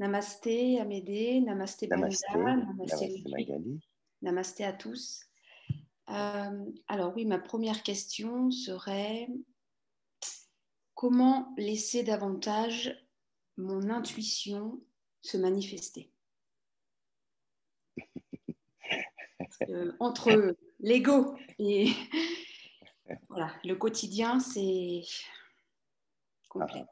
Namasté Amédée, Namasté Banda, Namasté, Magali. Namasté à tous. Euh, alors oui, ma première question serait comment laisser davantage mon intuition se manifester? Entre l'ego et voilà, le quotidien, c'est complexe.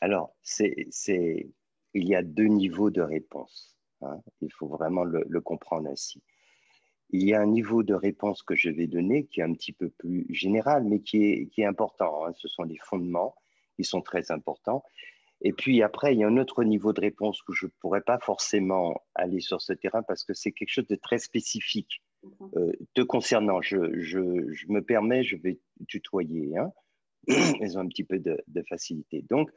Alors, c'est, c'est, il y a deux niveaux de réponse. hein. Il faut vraiment le, le comprendre ainsi. Il y a un niveau de réponse que je vais donner qui est un petit peu plus général, mais qui est, qui est important. hein. Ce sont les fondements qui sont très importants. Et puis après, il y a un autre niveau de réponse où je ne pourrais pas forcément aller sur ce terrain parce que c'est quelque chose de très spécifique. Euh, te concernant, je, je- je me permets, je vais tutoyer. Hein. Elles ont un petit peu de, de facilité. Donc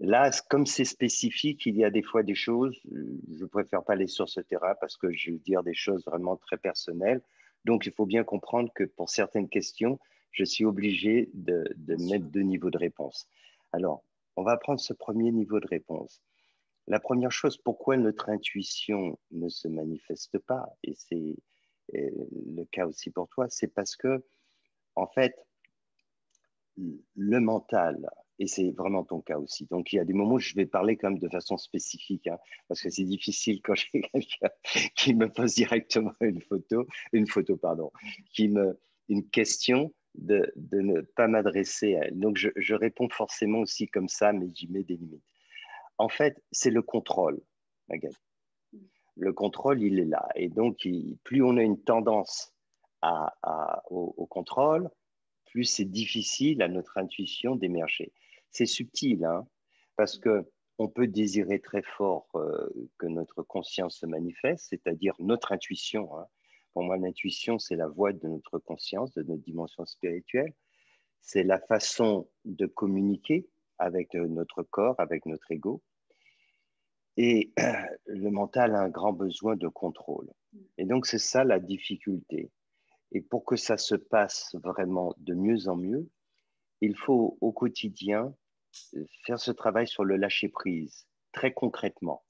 là, comme c'est spécifique, il y a des fois des choses, euh, je préfère pas aller sur ce terrain parce que je vais dire des choses vraiment très personnelles. Donc il faut bien comprendre que pour certaines questions, je suis obligé de, de mettre deux niveaux de réponse. Alors, on va prendre ce premier niveau de réponse. La première chose, pourquoi notre intuition ne se manifeste pas, et c'est euh, le cas aussi pour toi, c'est parce que, en fait, le mental, et c'est vraiment ton cas aussi, donc il y a des moments où je vais parler quand même de façon spécifique, hein, parce que c'est difficile quand j'ai quelqu'un qui me pose directement une photo, une photo, pardon, qui me, une question, de, de ne pas m'adresser à elle. Donc je, je réponds forcément aussi comme ça, mais j'y mets des limites. En fait, c'est le contrôle, Magali. Le contrôle, il est là. Et donc, plus on a une tendance au contrôle, plus c'est difficile à notre intuition d'émerger. C'est subtil, hein, parce que on peut désirer très fort euh, que notre conscience se manifeste, c'est-à-dire notre intuition. hein. Pour moi, l'intuition, c'est la voix de notre conscience, de notre dimension spirituelle. C'est la façon de communiquer avec euh, notre corps, avec notre ego. Et le mental a un grand besoin de contrôle. Et donc, c'est ça la difficulté. Et pour que ça se passe vraiment de mieux en mieux, il faut au quotidien euh, faire ce travail sur le lâcher-prise, très concrètement.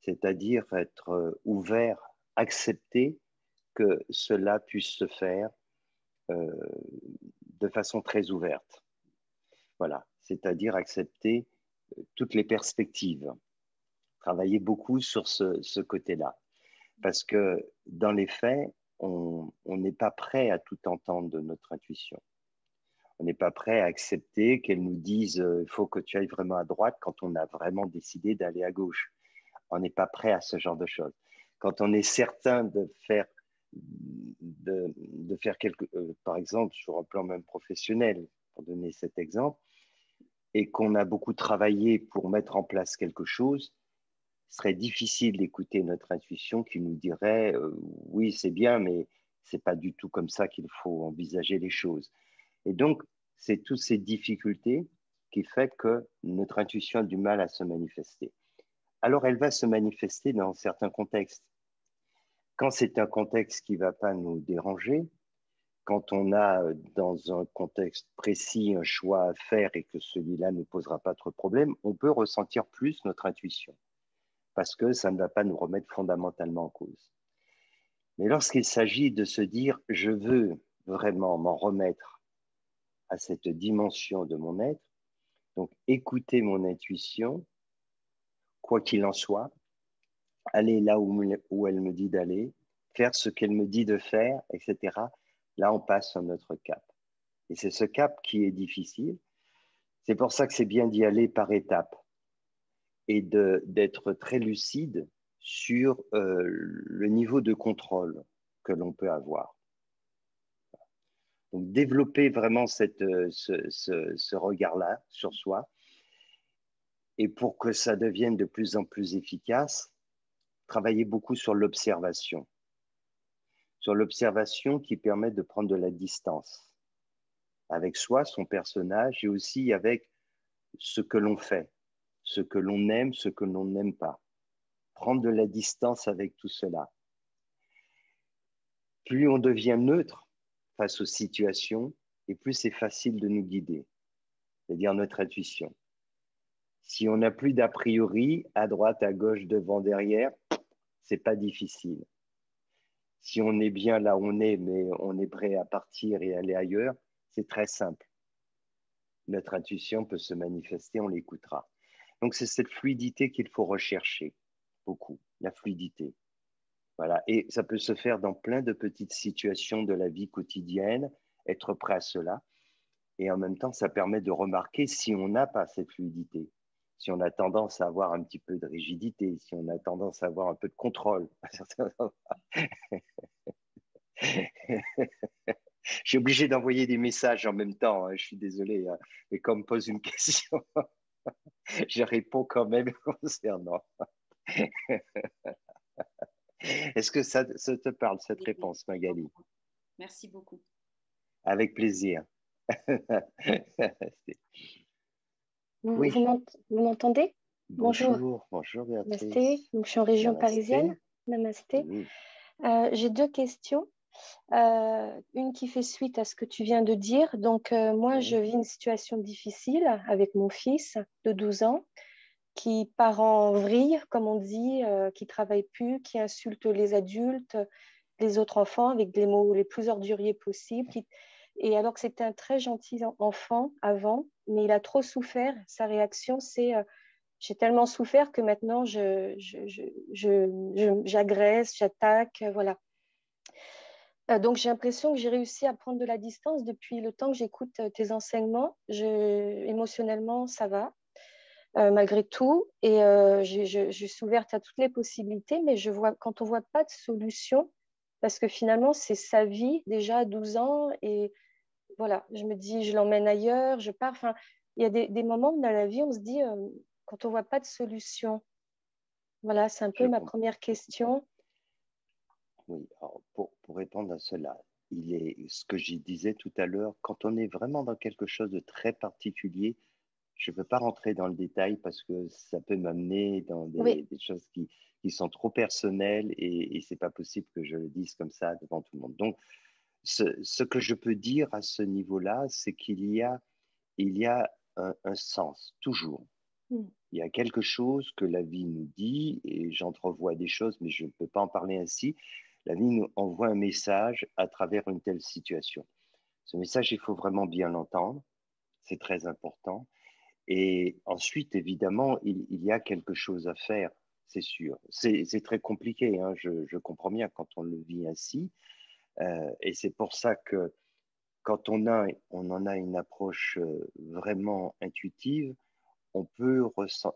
C'est-à-dire être euh, ouvert, accepter que cela puisse se faire euh, de façon très ouverte. Voilà, c'est-à-dire accepter toutes les perspectives. Travailler beaucoup sur ce, côté-là. Parce que dans les faits, on n'est pas prêt à tout entendre de notre intuition. On n'est pas prêt à accepter qu'elle nous dise euh, il faut que tu ailles vraiment à droite quand on a vraiment décidé d'aller à gauche. On n'est pas prêt à ce genre de choses. Quand on est certain de faire, de, faire quelque, euh, par exemple, sur un plan même professionnel, pour donner cet exemple, et qu'on a beaucoup travaillé pour mettre en place quelque chose, serait difficile d'écouter notre intuition qui nous dirait euh, oui, c'est bien, mais c'est pas du tout comme ça qu'il faut envisager les choses. Et donc, c'est toutes ces difficultés qui fait que notre intuition a du mal à se manifester. Alors, elle va se manifester dans certains contextes. Quand c'est un contexte qui ne va pas nous déranger, quand on a euh, dans un contexte précis un choix à faire et que celui-là ne posera pas trop de problèmes, on peut ressentir plus notre intuition parce que ça ne va pas nous remettre fondamentalement en cause. Mais lorsqu'il s'agit de se dire je veux vraiment m'en remettre à cette dimension de mon être, donc écouter mon intuition, quoi qu'il en soit, aller là où, elle me dit d'aller, faire ce qu'elle me dit de faire, etc. Là, on passe sur notre cap. Et c'est ce cap qui est difficile. C'est pour ça que c'est bien d'y aller par étapes et d'être très lucide sur euh, le niveau de contrôle que l'on peut avoir. Donc développer vraiment cette, ce, ce, ce regard-là sur soi. Et pour que ça devienne de plus en plus efficace, travailler beaucoup sur l'observation. Sur l'observation qui permet de prendre de la distance avec soi, son personnage, et aussi avec ce que l'on fait, ce que l'on aime, ce que l'on n'aime pas. Prendre de la distance avec tout cela. Plus on devient neutre face aux situations, et plus c'est facile de nous guider, c'est-à-dire notre intuition. Si on n'a plus d'a priori, à droite, à gauche, devant, derrière, c'est pas difficile. Si on est bien là où on est, mais on est prêt à partir et aller ailleurs, c'est très simple. Notre intuition peut se manifester, on l'écoutera. Donc c'est cette fluidité qu'il faut rechercher beaucoup, la fluidité. Et ça peut se faire dans plein de petites situations de la vie quotidienne, être prêt à cela. Et en même temps, ça permet de remarquer si on n'a pas cette fluidité, si on a tendance à avoir un petit peu de rigidité, si on a tendance à avoir un peu de contrôle. je suis obligé d'envoyer des messages en même temps, hein, je suis désolé, hein. mais comme me pose une question, je réponds quand même concernant. Est-ce que ça, te parle, cette réponse, Magali? Merci beaucoup. Avec plaisir. vous, vous m'entendez? Bonjour. Bonjour, Namasté. je suis en région parisienne. Namasté. Euh, j'ai deux questions. Euh, une qui fait suite à ce que tu viens de dire. Donc, euh, moi, je vis une situation difficile avec mon fils de 12 ans qui part en vrille, comme on dit, euh, qui travaille plus, qui insulte les adultes, les autres enfants avec les mots les plus orduriers possibles. Et alors que c'était un très gentil enfant avant, mais il a trop souffert. Sa réaction, c'est j'ai tellement souffert que maintenant j'agresse, j'attaque, voilà. donc j'ai l'impression que j'ai réussi à prendre de la distance depuis le temps que j'écoute tes enseignements. Émotionnellement, ça va. Euh, malgré tout. Et euh, je, suis ouverte à toutes les possibilités, mais je vois, quand on ne voit pas de solution, parce que finalement, c'est sa vie déjà à 12 ans, et voilà, je me dis, je l'emmène ailleurs, je pars. Enfin, il y a des, moments dans la vie, on se dit, euh, quand on ne voit pas de solution. Voilà, c'est un peu ma première question. Oui, pour, pour, répondre à cela, il est ce que je disais tout à l'heure, quand on est vraiment dans quelque chose de très particulier, je ne veux pas rentrer dans le détail parce que ça peut m'amener dans des, choses qui, sont trop personnelles et, et ce n'est pas possible que je le dise comme ça devant tout le monde. Donc, ce, que je peux dire à ce niveau-là, c'est qu'il y a, il y a un, sens, toujours. Mm. Il y a quelque chose que la vie nous dit, et j'entrevois des choses, mais je ne peux pas en parler ainsi. La vie nous envoie un message à travers une telle situation. Ce message, il faut vraiment bien l'entendre, c'est très important. Et ensuite, évidemment, il, y a quelque chose à faire, c'est sûr. C'est très compliqué, hein, je, comprends bien quand on le vit ainsi. Euh, et c'est pour ça que quand on, a, on en a une approche euh, vraiment intuitive, on peut,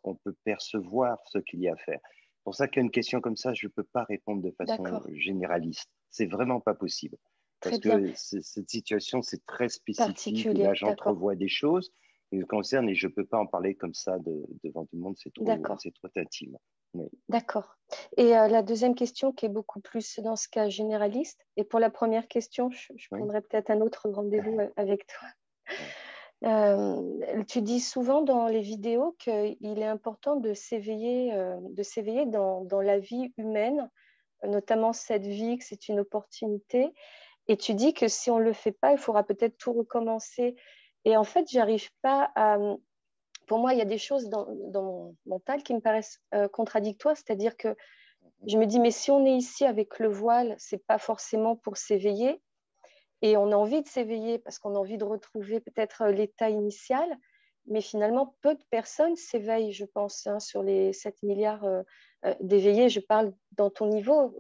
on peut percevoir ce qu'il y a à faire. C'est pour ça qu'à une question comme ça, je ne peux pas répondre de façon généraliste. C'est vraiment pas possible. Parce que cette situation, c'est très spécifique. Là, j'entrevois des choses qui me concerne et je ne peux pas en parler comme ça devant tout le monde, c'est trop, trop intime. D'accord. Et euh, la deuxième question qui est beaucoup plus dans ce cas généraliste, et pour la première question, je, prendrai peut-être un autre rendez-vous avec toi. Euh, tu dis souvent dans les vidéos qu'il est important de s'éveiller, euh, de s'éveiller dans, dans, la vie humaine, notamment cette vie, que c'est une opportunité. Et tu dis que si on ne le fait pas, il faudra peut-être tout recommencer. Et en fait, j'arrive pas à. Pour moi, il y a des choses dans, mon mental qui me paraissent euh, contradictoires, c'est-à-dire que je me dis, mais si on est ici avec le voile, c'est pas forcément pour s'éveiller, et on a envie de s'éveiller parce qu'on a envie de retrouver peut-être euh, l'état initial, mais finalement, peu de personnes s'éveillent, je pense, hein, sur les 7 milliards euh, d'éveillés. Je parle dans ton niveau.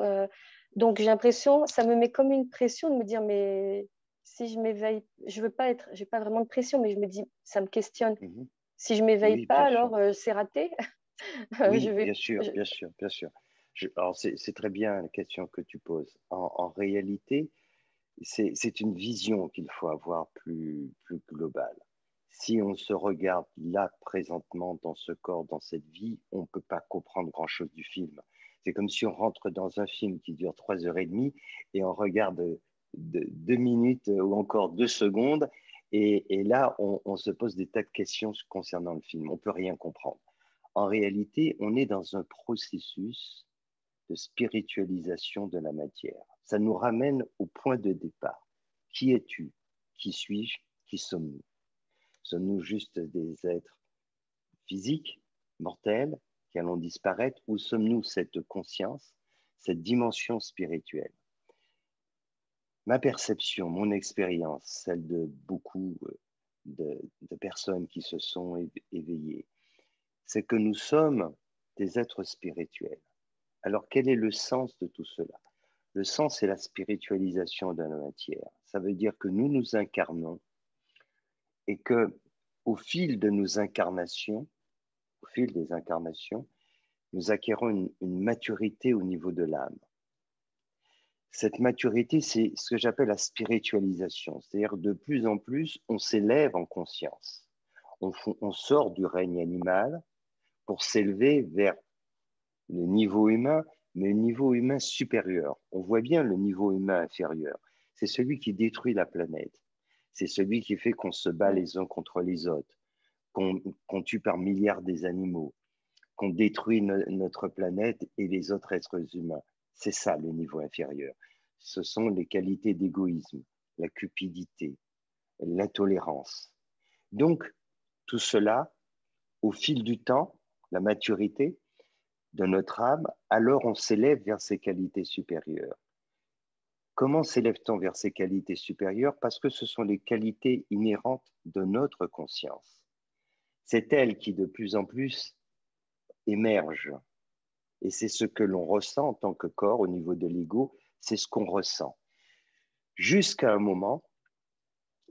donc, j'ai l'impression, ça me met comme une pression de me dire, mais si je m'éveille, je veux pas être, j'ai pas vraiment de pression, mais je me dis, ça me questionne. Mhm. Si je m'éveille pas, alors euh, c'est raté. oui, bien sûr, bien sûr, bien sûr. alors c'est très bien la question que tu poses. En, réalité, c'est une vision qu'il faut avoir plus, plus globale. Si on se regarde là présentement dans ce corps, dans cette vie, on ne peut pas comprendre grand-chose du film. C'est comme si on rentre dans un film qui dure trois heures et demie et on regarde deux minutes ou encore deux secondes. Et, là, on, se pose des tas de questions concernant le film. On ne peut rien comprendre. En réalité, on est dans un processus de spiritualisation de la matière. Ça nous ramène au point de départ. Qui es-tu? Qui suis-je? Qui sommes-nous? Sommes-nous juste des êtres physiques, mortels, qui allons disparaître Où sommes-nous cette conscience, cette dimension spirituelle? Ma perception, mon expérience, celle de beaucoup euh, de, personnes qui se sont éveillées, c'est que nous sommes des êtres spirituels. Alors quel est le sens de tout cela? Le sens, c'est la spiritualisation de la matière. Ça veut dire que nous nous incarnons et que au fil de nos incarnations, au fil des incarnations, nous acquérons une, maturité au niveau de l'âme. Cette maturité, c'est ce que j'appelle la spiritualisation, c'est-à-dire de plus en plus, on s'élève en conscience. On, sort du règne animal pour s'élever vers le niveau humain, mais le niveau humain supérieur. On voit bien le niveau humain inférieur. C'est celui qui détruit la planète. C'est celui qui fait qu'on se bat les uns contre les autres, qu'on tue par milliards des animaux, qu'on détruit notre planète et les autres êtres humains. C'est ça le niveau inférieur. Ce sont les qualités d'égoïsme, la cupidité, l'intolérance. Donc, tout cela, au fil du temps, la maturité de notre âme, alors on s'élève vers ces qualités supérieures. Comment s'élève-t-on vers ces qualités supérieures? Parce que ce sont les qualités inhérentes de notre conscience. C'est elle qui de plus en plus émerge. Et c'est ce que l'on ressent en tant que corps au niveau de l'ego, c'est ce qu'on ressent. Jusqu'à un moment,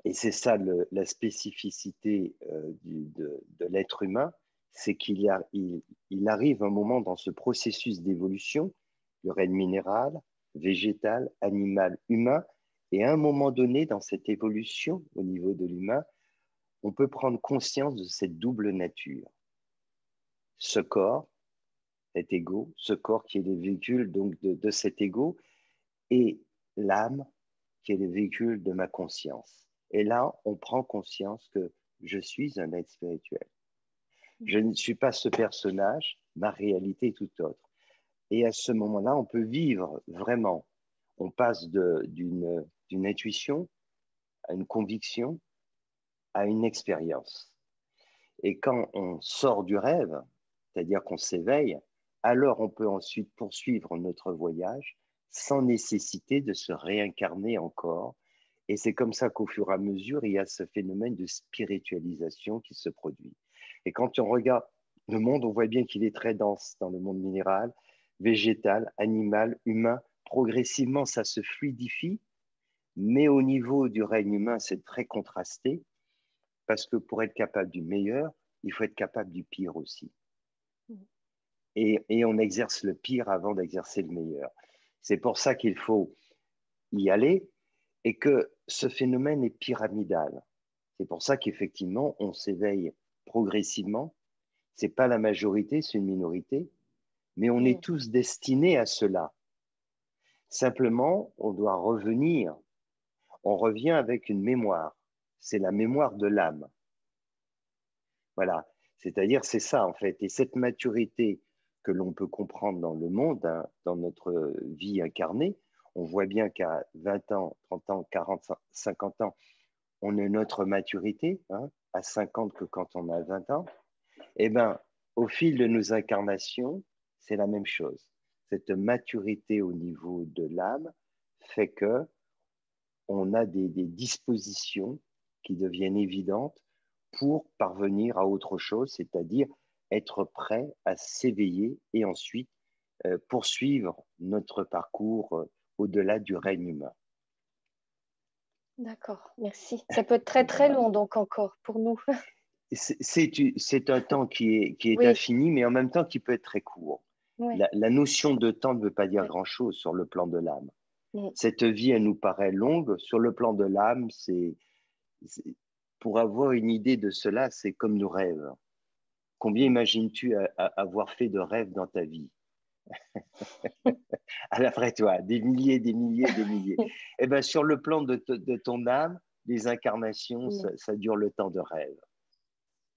et c'est ça la spécificité euh, de, l'être humain, c'est qu'il il arrive un moment dans ce processus d'évolution, le règne minéral, végétal, animal, humain. Et à un moment donné, dans cette évolution au niveau de l'humain, on peut prendre conscience de cette double nature. Ce corps, cet ego, ce corps qui est le véhicule donc de, cet ego, et l'âme qui est le véhicule de ma conscience. Et là, on prend conscience que je suis un être spirituel. Je ne suis pas ce personnage, ma réalité est tout autre. Et à ce moment-là, on peut vivre vraiment. On passe d'une intuition à une conviction à une expérience. Et quand on sort du rêve, c'est-à-dire qu'on s'éveille, alors on peut ensuite poursuivre notre voyage sans nécessité de se réincarner encore. Et c'est comme ça qu'au fur et à mesure, il y a ce phénomène de spiritualisation qui se produit. Et quand on regarde le monde, on voit bien qu'il est très dense dans le monde minéral, végétal, animal, humain. Progressivement, ça se fluidifie, mais au niveau du règne humain, c'est très contrasté, parce que pour être capable du meilleur, il faut être capable du pire aussi. Et, et on exerce le pire avant d'exercer le meilleur. C'est pour ça qu'il faut y aller et que ce phénomène est pyramidal. C'est pour ça qu'effectivement, on s'éveille progressivement. Ce n'est pas la majorité, c'est une minorité, mais on est mm. tous destinés à cela. Simplement, on doit revenir. On revient avec une mémoire. C'est la mémoire de l'âme. Voilà. C'est-à-dire, c'est ça, en fait. Et cette maturité que l'on peut comprendre dans le monde, hein, dans notre vie incarnée, on voit bien qu'à 20 ans, 30 ans, 40, 50 ans, on a notre maturité, hein, à 50 que quand on a 20 ans. Eh bien, au fil de nos incarnations, c'est la même chose. Cette maturité au niveau de l'âme fait que on a des, dispositions qui deviennent évidentes pour parvenir à autre chose, c'est-à-dire être prêt à s'éveiller et ensuite euh, poursuivre notre parcours euh, au-delà du règne humain. D'accord, merci. Ça peut être très très long donc encore pour nous. C'est un temps qui est, qui est infini, mais en même temps qui peut être très court. La, notion de temps ne veut pas dire grand-chose sur le plan de l'âme. Cette vie, elle nous paraît longue. Sur le plan de l'âme, c'est pour avoir une idée de cela, c'est comme nos rêves. Combien imagines-tu avoir fait de rêves dans ta vie? Après toi, des milliers, des milliers, des milliers. Eh bien, sur le plan de, ton âme, les incarnations, ça, dure le temps de rêve.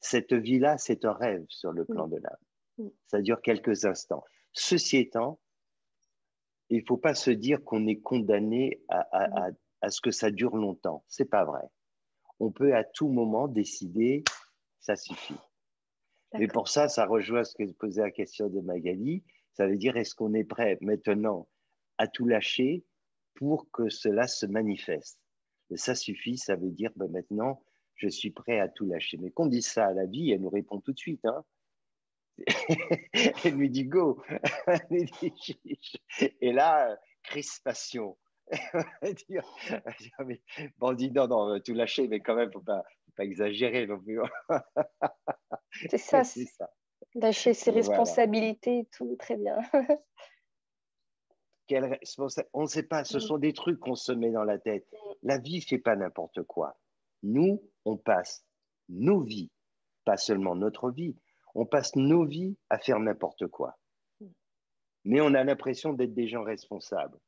Cette vie-là, c'est un rêve sur le plan de l'âme. Ça dure quelques instants. Ceci étant, il ne faut pas se dire qu'on est condamné à, ce que ça dure longtemps. C'est pas vrai. On peut à tout moment décider, ça suffit. Mais pour ça, ça rejoint ce que posait la question de Magali. Ça veut dire, est-ce qu'on est prêt maintenant à tout lâcher pour que cela se manifeste? Et ça suffit, ça veut dire, ben maintenant, je suis prêt à tout lâcher. Mais qu'on dise ça à la vie, elle nous répond tout de suite. Hein. elle lui dit go. Et là, crispation. bon, dit non, non, tout lâcher, mais quand même, faut pas, faut pas exagérer non plus. c'est ça, c'est ça. Lâcher ses responsabilités et tout, très bien. on ne sait pas, ce mm. sont des trucs qu'on se met dans la tête. Mm. La vie fait pas n'importe quoi. Nous, on passe nos vies, pas seulement notre vie, on passe nos vies à faire n'importe quoi. Mm. Mais on a l'impression d'être des gens responsables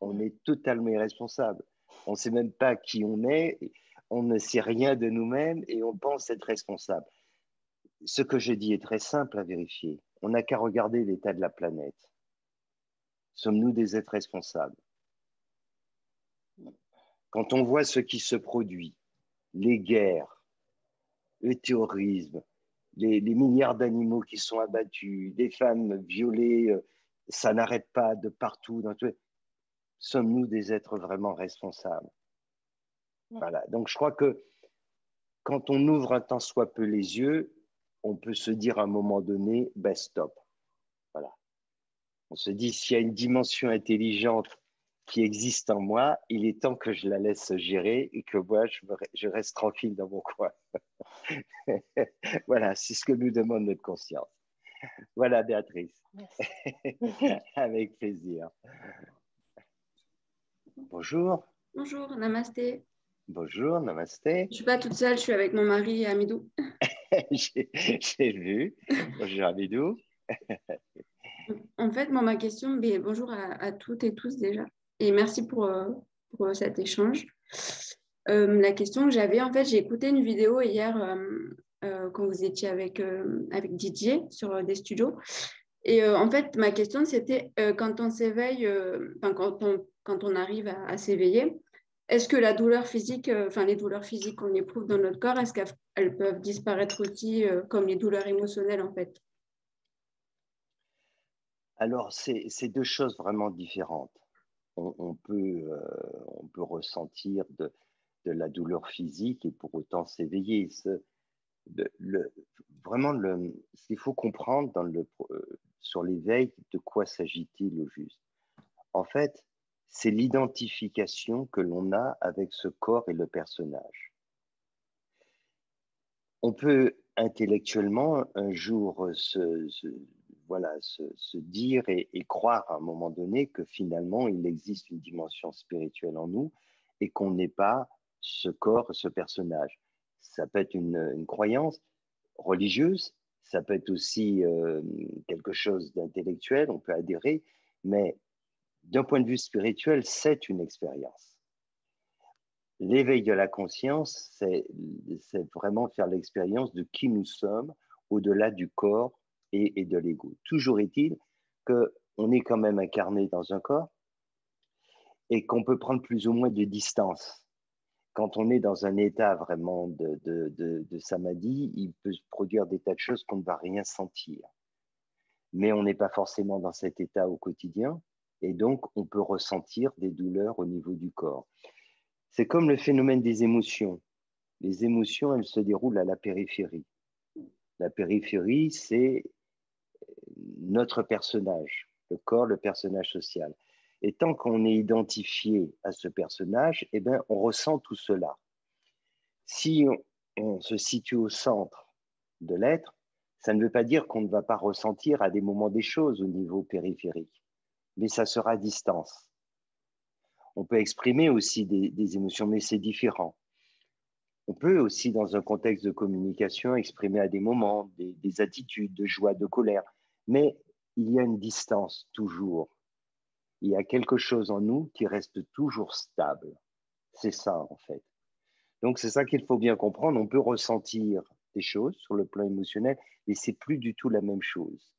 on est totalement irresponsable. On ne sait même pas qui on est, on ne sait rien de nous-mêmes et on pense être responsable. Ce que je dis est très simple à vérifier. On n'a qu'à regarder l'état de la planète. Sommes-nous des êtres responsables? Quand on voit ce qui se produit, les guerres, le terrorisme, les, milliards d'animaux qui sont abattus, des femmes violées, euh, ça n'arrête pas de partout. Sommes-nous des êtres vraiment responsables? Voilà. Donc je crois que quand on ouvre un tant soit peu les yeux, on peut se dire à un moment donné, ben stop. Voilà. On se dit, s'il y a une dimension intelligente qui existe en moi, il est temps que je la laisse gérer et que moi, je, reste tranquille dans mon coin. voilà, c'est ce que nous demande notre conscience. Voilà, Béatrice. Avec plaisir. Bonjour. Bonjour, namasté. Bonjour, namasté. Je ne suis pas toute seule, je suis avec mon mari Amidou. J'ai vu. Bonjour Amidou. en fait, ma question, mais bonjour à, toutes et tous déjà. Et merci pour, euh, pour cet échange. Euh, la question que j'avais, en fait, j'ai écouté une vidéo hier euh, quand vous étiez avec, avec Didier sur des studios. Et en fait, ma question, c'était quand on s'éveille, quand on quand on arrive à, s'éveiller. Est-ce que la douleur physique, euh, enfin les douleurs physiques qu'on éprouve dans notre corps, est-ce qu'elles peuvent disparaître aussi euh, comme les douleurs émotionnelles en fait? Alors, c'est deux choses vraiment différentes. On, peut, euh, peut ressentir de, la douleur physique et pour autant s'éveiller. Le, vraiment, le, ce qu'il faut comprendre sur l'éveil, de quoi s'agit-il au juste? En fait, c'est l'identification que l'on a avec ce corps et le personnage. On peut intellectuellement un jour se, voilà, se, dire et, croire à un moment donné que finalement il existe une dimension spirituelle en nous et qu'on n'est pas ce corps, ce personnage. Ça peut être une, croyance religieuse, ça peut être aussi euh, quelque chose d'intellectuel, on peut adhérer, mais d'un point de vue spirituel, c'est une expérience. L'éveil de la conscience, c'est vraiment faire l'expérience de qui nous sommes au-delà du corps et, de l'ego. Toujours est-il qu'on est quand même incarné dans un corps et qu'on peut prendre plus ou moins de distance. Quand on est dans un état vraiment de, de samadhi, il peut se produire des tas de choses qu'on ne va rien sentir. Mais on n'est pas forcément dans cet état au quotidien. Et donc, on peut ressentir des douleurs au niveau du corps. C'est comme le phénomène des émotions. Les émotions, elles se déroulent à la périphérie. La périphérie, c'est notre personnage, le corps, le personnage social. Et tant qu'on est identifié à ce personnage, eh bien, on ressent tout cela. Si on se situe au centre de l'être, ça ne veut pas dire qu'on ne va pas ressentir à des moments des choses au niveau périphérique mais ça sera à distance. On peut exprimer aussi des, émotions, mais c'est différent. On peut aussi, dans un contexte de communication, exprimer à des moments des, des attitudes de joie, de colère, mais il y a une distance toujours. Il y a quelque chose en nous qui reste toujours stable. C'est ça, en fait. Donc, c'est ça qu'il faut bien comprendre. On peut ressentir des choses sur le plan émotionnel, mais c'est plus du tout la même chose.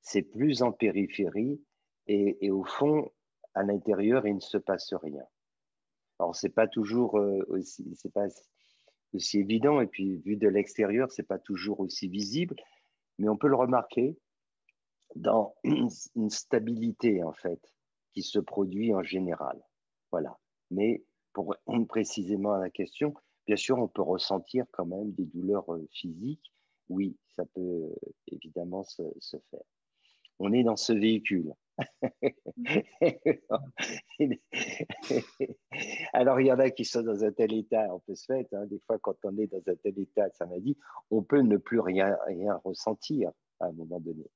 C'est plus en périphérie et, au fond, à l'intérieur, il ne se passe rien. Alors, c'est pas toujours euh, aussi, c'est pas aussi évident. Et puis, vu de l'extérieur, ce n'est pas toujours aussi visible, mais on peut le remarquer dans une stabilité, en fait, qui se produit en général. Voilà. Mais pour répondre précisément à la question, bien sûr, on peut ressentir quand même des douleurs euh, physiques. Oui, ça peut euh, évidemment se faire. On est dans ce véhicule. Alors, il y en a qui sont dans un tel état, on peut se faire, hein, des fois quand on est dans un tel état, ça m'a dit, on peut ne plus rien, rien ressentir à un moment donné.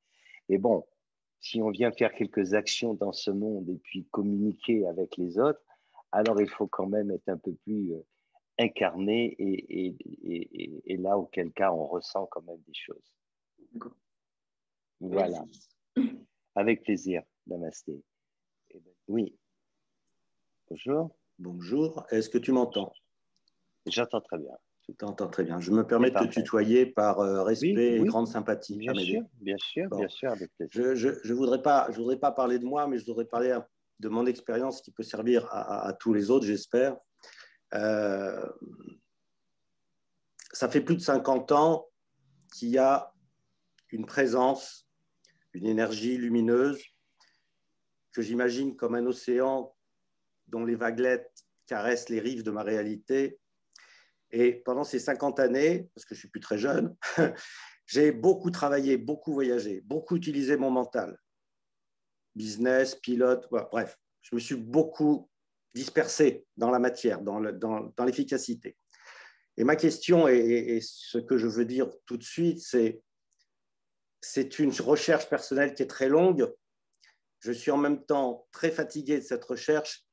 Mais bon, si on vient faire quelques actions dans ce monde et puis communiquer avec les autres, alors il faut quand même être un peu plus euh, incarné et, et, et, là, auquel cas, on ressent quand même des choses. Voilà. Avec plaisir. Namasté. Eh ben, oui. Bonjour. Bonjour. Est-ce que tu m'entends? J'entends très bien. Tu t'entends très bien. Je me permets de te tutoyer par euh, respect et grande sympathie. Bien sûr, bien sûr, bien sûr, Je ne voudrais, pas, je voudrais pas parler de moi, mais je voudrais parler de mon expérience qui peut servir à, tous les autres, j'espère. Euh, ça fait plus de 50 ans qu'il y a une présence, une énergie lumineuse que j'imagine comme un océan dont les vaguelettes caressent les rives de ma réalité et pendant ces 50 années, parce que je suis plus très jeune, j'ai beaucoup travaillé, beaucoup voyagé, beaucoup utilisé mon mental. Business, pilote, bref, je me suis beaucoup dispersé dans la matière, dans l'efficacité. et ma question, et, ce que je veux dire tout de suite, c'est c'est une recherche personnelle qui est très longue. Je suis en même temps très fatigué de cette recherche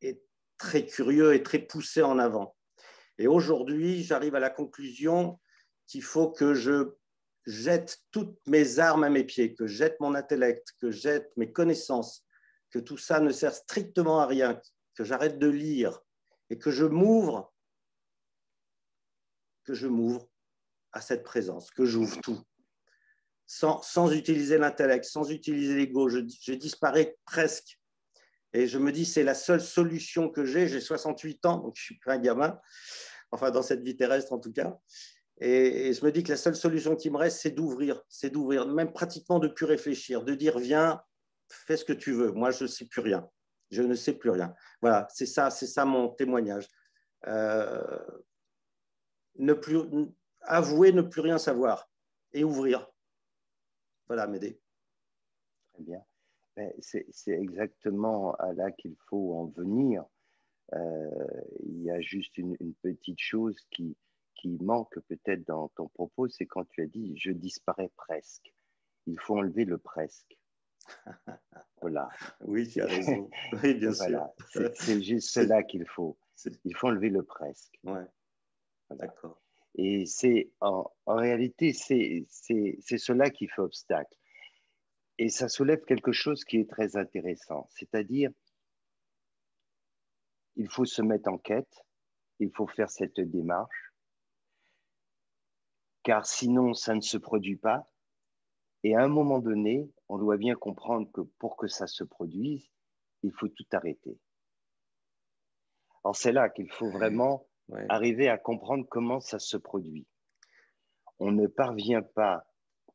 et très curieux et très poussé en avant. Et aujourd'hui, j'arrive à la conclusion qu'il faut que je jette toutes mes armes à mes pieds, que je jette mon intellect, que je jette mes connaissances, que tout ça ne sert strictement à rien, que j'arrête de lire et que je m'ouvre, que je m'ouvre à cette présence, que j'ouvre tout. Sans, sans utiliser l'intellect, sans utiliser l'ego, je, je disparais presque. Et je me dis, c'est la seule solution que j'ai. J'ai 68 ans, donc je suis pas un gamin enfin dans cette vie terrestre en tout cas. Et, je me dis que la seule solution qui me reste, c'est d'ouvrir, c'est d'ouvrir, même pratiquement de plus réfléchir, de dire viens, fais ce que tu veux. Moi, je ne sais plus rien. Je ne sais plus rien. Voilà, c'est ça, c'est ça mon témoignage. Euh, ne plus avouer, ne plus rien savoir et ouvrir. Voilà, m'aider. Très bien. C'est exactement à là qu'il faut en venir. Euh, il y a juste une, petite chose qui, qui manque peut-être dans ton propos, c'est quand tu as dit je disparais presque. Il faut enlever le presque. voilà. Oui, tu as raison. Oui, bien sûr. C'est juste cela qu'il faut. Il faut enlever le presque. Ouais. D'accord. Et c'est en, en, réalité, c'est cela qui fait obstacle. Et ça soulève quelque chose qui est très intéressant, c'est-à-dire il faut se mettre en quête, il faut faire cette démarche, car sinon ça ne se produit pas. Et à un moment donné, on doit bien comprendre que pour que ça se produise, il faut tout arrêter. Alors c'est là qu'il faut vraiment arriver à comprendre comment ça se produit. On ne parvient pas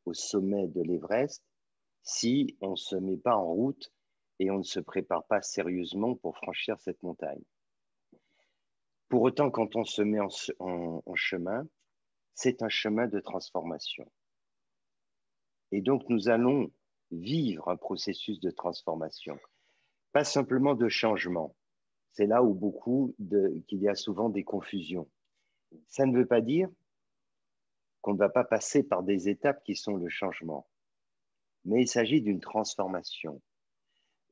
au sommet de l'Everest si on ne se met pas en route et on ne se prépare pas sérieusement pour franchir cette montagne. Pour autant, quand on se met en, chemin, c'est un chemin de transformation. Et donc, nous allons vivre un processus de transformation, pas simplement de changement. C'est là où beaucoup qu'il y a souvent des confusions. Ça ne veut pas dire qu'on ne va pas passer par des étapes qui sont le changement, mais il s'agit d'une transformation.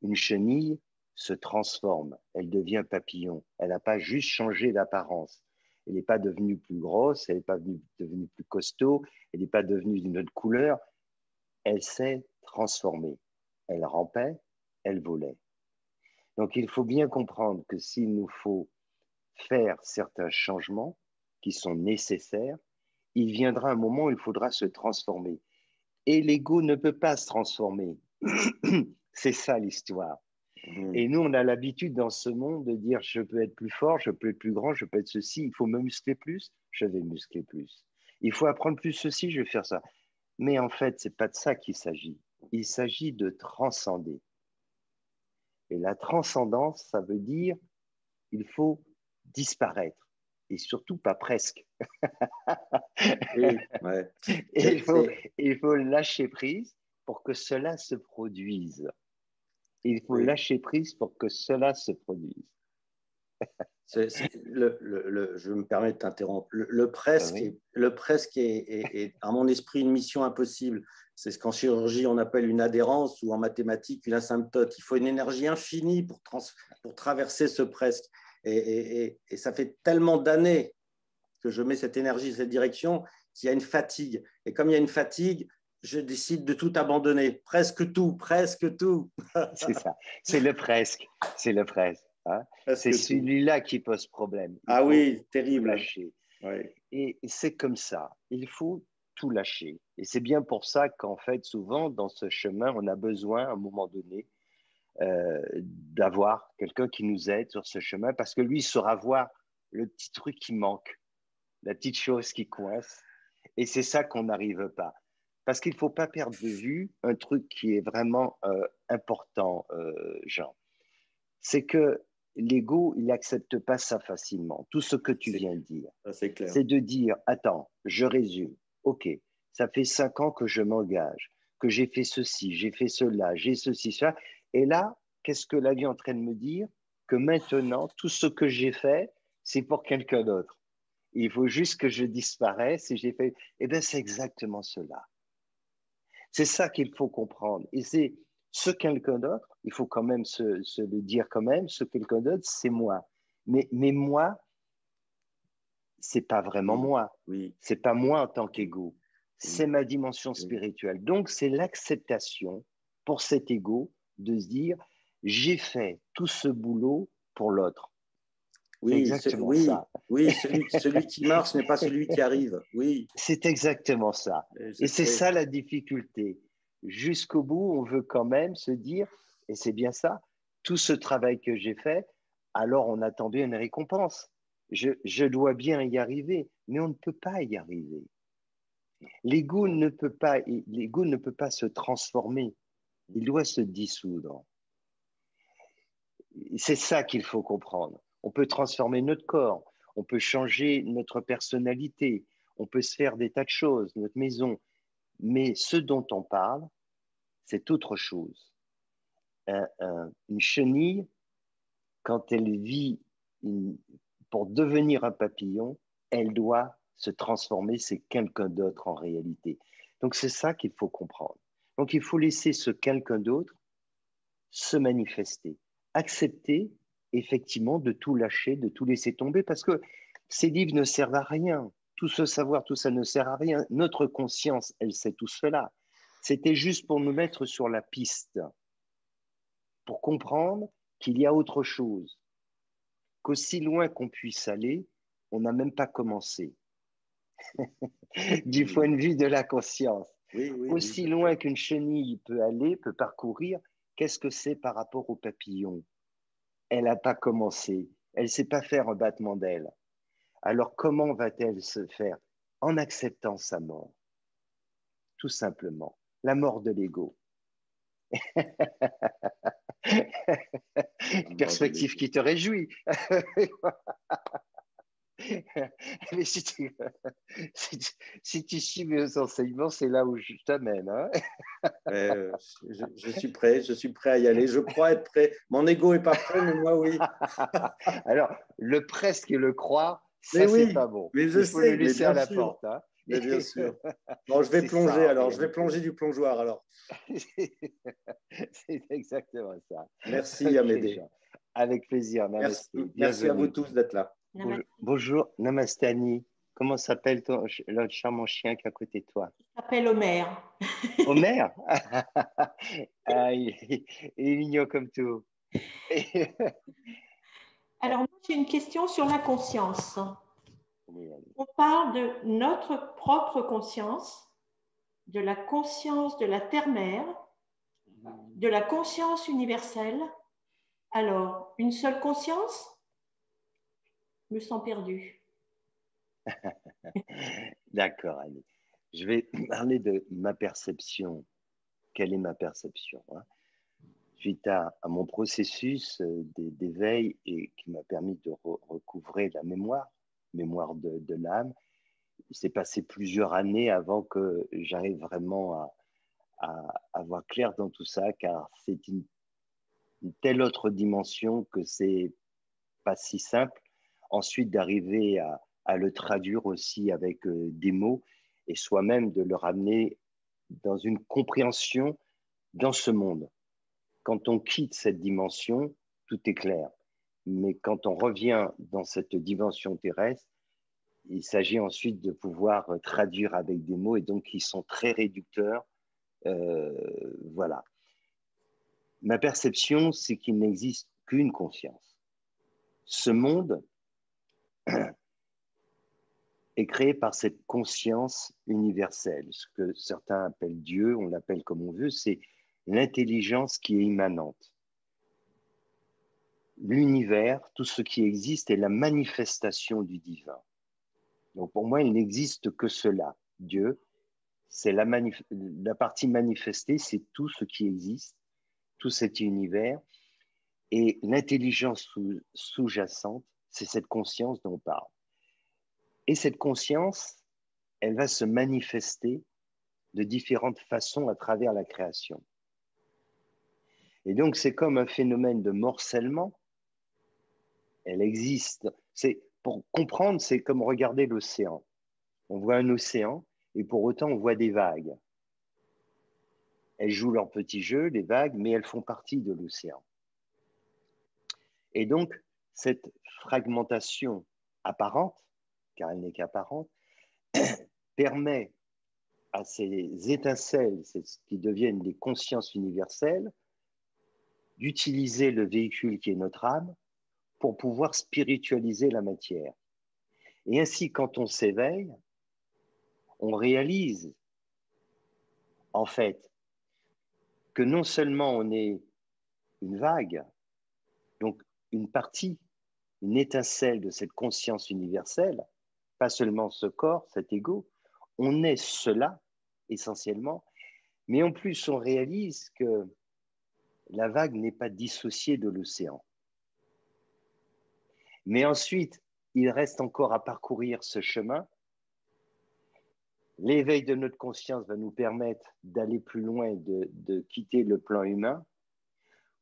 Une chenille se transforme, elle devient papillon. Elle n'a pas juste changé d'apparence. Elle n'est pas devenue plus grosse, elle n'est pas devenue plus costaud, elle n'est pas devenue d'une autre couleur. Elle s'est transformée. Elle rampait, elle volait. Donc il faut bien comprendre que s'il nous faut faire certains changements qui sont nécessaires, il viendra un moment où il faudra se transformer. Et l'ego ne peut pas se transformer. C'est ça l'histoire. Mmh. Et nous, on a l'habitude dans ce monde de dire je peux être plus fort, je peux être plus grand, je peux être ceci, il faut me muscler plus, je vais muscler plus. Il faut apprendre plus ceci, je vais faire ça. Mais en fait, c'est pas de ça qu'il s'agit. Il s'agit de transcender. Et la transcendance, ça veut dire il faut disparaître. Et surtout pas presque. il, faut, il faut lâcher prise pour que cela se produise. Il faut lâcher prise pour que cela se produise. le, je me permets de t'interrompre. Le, presque, ah le presque est, à mon esprit, une mission impossible. C'est ce qu'en chirurgie, on appelle une adhérence ou en mathématiques, une asymptote. Il faut une énergie infinie pour, pour traverser ce presque. Et, et ça fait tellement d'années que je mets cette énergie, cette direction, qu'il y a une fatigue. Et comme il y a une fatigue, je décide de tout abandonner. Presque tout, presque tout. c'est ça. C'est le presque. C'est le presque. Hein. C'est celui-là qui pose problème. ah oui, terrible. Lâcher. Et c'est comme ça. Il faut tout lâcher. Et c'est bien pour ça qu'en fait, souvent, dans ce chemin, on a besoin, à un moment donné, euh, d'avoir quelqu'un qui nous aide sur ce chemin parce que lui saura voir le petit truc qui manque, la petite chose qui coince. Et c'est ça qu'on n'arrive pas. Parce qu'il ne faut pas perdre de vue un truc qui est vraiment euh, important, euh, Jean. C'est que l'ego, il n'accepte pas ça facilement. Tout ce que tu viens de dire, c'est de dire, attends, je résume. OK, ça fait cinq ans que je m'engage, que j'ai fait ceci, j'ai fait cela, j'ai ceci, ça. Et là, qu'est-ce que la vie est en train de me dire? Que maintenant, tout ce que j'ai fait, c'est pour quelqu'un d'autre. Il faut juste que je disparaisse et j'ai fait. Eh bien, c'est exactement cela. C'est ça qu'il faut comprendre. Et c'est ce quelqu'un d'autre, il faut quand même se, le dire quand même, ce quelqu'un d'autre, c'est moi. Mais, mais moi, c'est pas vraiment moi. Oui. C'est pas moi en tant qu'ego. C'est ma dimension spirituelle. Donc, c'est l'acceptation pour cet ego de se dire j'ai fait tout ce boulot pour l'autre. Oui, exactement oui, ça. Oui, celui, qui marche n'est pas celui qui arrive. Oui. C'est exactement ça. Et c'est ça la difficulté jusqu'au bout, on veut quand même se dire, et c'est bien ça, tout ce travail que j'ai fait, alors on attendait une récompense. Je, dois bien y arriver, mais on ne peut pas y arriver. L'ego ne peut pas, l'ego ne peut pas se transformer. Il doit se dissoudre. C'est ça qu'il faut comprendre. On peut transformer notre corps, on peut changer notre personnalité, on peut se faire des tas de choses, notre maison. Mais ce dont on parle, c'est autre chose. une chenille, quand elle vit pour devenir un papillon, elle doit se transformer, c'est quelqu'un d'autre en réalité. Donc c'est ça qu'il faut comprendre. Donc il faut laisser ce quelqu'un d'autre se manifester, accepter effectivement de tout lâcher, de tout laisser tomber, parce que ces livres ne servent à rien. Tout ce savoir, tout ça ne sert à rien. Notre conscience, elle sait tout cela. C'était juste pour nous mettre sur la piste, pour comprendre qu'il y a autre chose, qu'aussi loin qu'on puisse aller, on n'a même pas commencé. du point de vue de la conscience. Aussi loin qu'une chenille peut aller, peut parcourir, qu'est-ce que c'est par rapport au papillon? Elle n'a pas commencé. Elle ne sait pas faire un battement d'aile. Alors comment va-t-elle se faire? En acceptant sa mort, tout simplement la mort de l'ego. Perspective qui te réjouit. Mais si tu, si, suis mes enseignements, c'est là où je t'amène. Hein. Euh, je, suis prêt, je suis prêt à y aller. Je crois être prêt. Mon ego est pas prêt, mais moi oui. Alors, le presque et le croire, ça c'est pas bon. Mais je Il faut le laisser à la porte. Hein bien sûr. Bon, je vais plonger alors, je vais plonger du plongeoir alors. c'est exactement ça. Merci Amédée. Avec plaisir. Merci, à vous tous d'être là. Bonjour, bonjour, Namastani. Comment s'appelle ton l'autre charmant chien qui est à côté de toi? Il s'appelle Homer. Homer ah, il, est mignon comme tout. Alors, moi, j'ai une question sur la conscience. On parle de notre propre conscience, de la conscience de la terre-mère, de la conscience universelle Alors, une seule conscience? Je me sens perdue. D'accord, Annie. Je vais parler de ma perception. Quelle est ma perception hein? Suite à, mon processus euh, d'éveil et qui m'a permis de recouvrer la mémoire, mémoire de, l'âme, il s'est passé plusieurs années avant que j'arrive vraiment à, à, voir clair dans tout ça, car c'est une, telle autre dimension que c'est pas si simple. Ensuite, d'arriver à, le traduire aussi avec euh, des mots et soi-même de le ramener dans une compréhension dans ce monde. Quand on quitte cette dimension, tout est clair. Mais quand on revient dans cette dimension terrestre, il s'agit ensuite de pouvoir traduire avec des mots et donc qui sont très réducteurs. Euh, voilà. Ma perception, c'est qu'il n'existe qu'une conscience. Ce monde est créé par cette conscience universelle. Ce que certains appellent Dieu, on l'appelle comme on veut, c'est l'intelligence qui est immanente. L'univers, tout ce qui existe est la manifestation du divin. Donc pour moi, il n'existe que cela. Dieu, c'est la, partie manifestée, c'est tout ce qui existe, tout cet univers. Et l'intelligence sous-jacente, c'est cette conscience dont on parle. Et cette conscience, elle va se manifester de différentes façons à travers la création. Et donc, c'est comme un phénomène de morcellement. Elle existe. C'est pour comprendre, c'est comme regarder l'océan. On voit un océan et pour autant on voit des vagues. Elles jouent leur petit jeu, les vagues, mais elles font partie de l'océan. Et donc, cette fragmentation apparente car elle n'est qu'apparente, permet à ces étincelles, ce qui deviennent des consciences universelles, d'utiliser le véhicule qui est notre âme pour pouvoir spiritualiser la matière. Et ainsi, quand on s'éveille, on réalise, en fait, que non seulement on est une vague, donc une partie, une étincelle de cette conscience universelle, pas seulement ce corps, cet ego, on est cela essentiellement, mais en plus on réalise que la vague n'est pas dissociée de l'océan. Mais ensuite, il reste encore à parcourir ce chemin. L'éveil de notre conscience va nous permettre d'aller plus loin, de, quitter le plan humain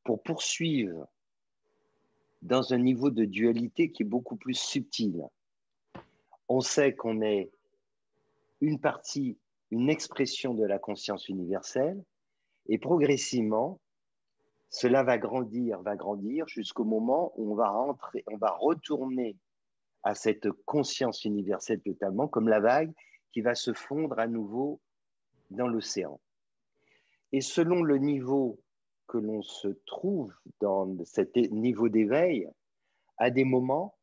pour poursuivre dans un niveau de dualité qui est beaucoup plus subtil on sait qu'on est une partie, une expression de la conscience universelle, et progressivement, cela va grandir, va grandir jusqu'au moment où on va rentrer, on va retourner à cette conscience universelle totalement, comme la vague qui va se fondre à nouveau dans l'océan. Et selon le niveau que l'on se trouve dans cet niveau d'éveil, à des moments,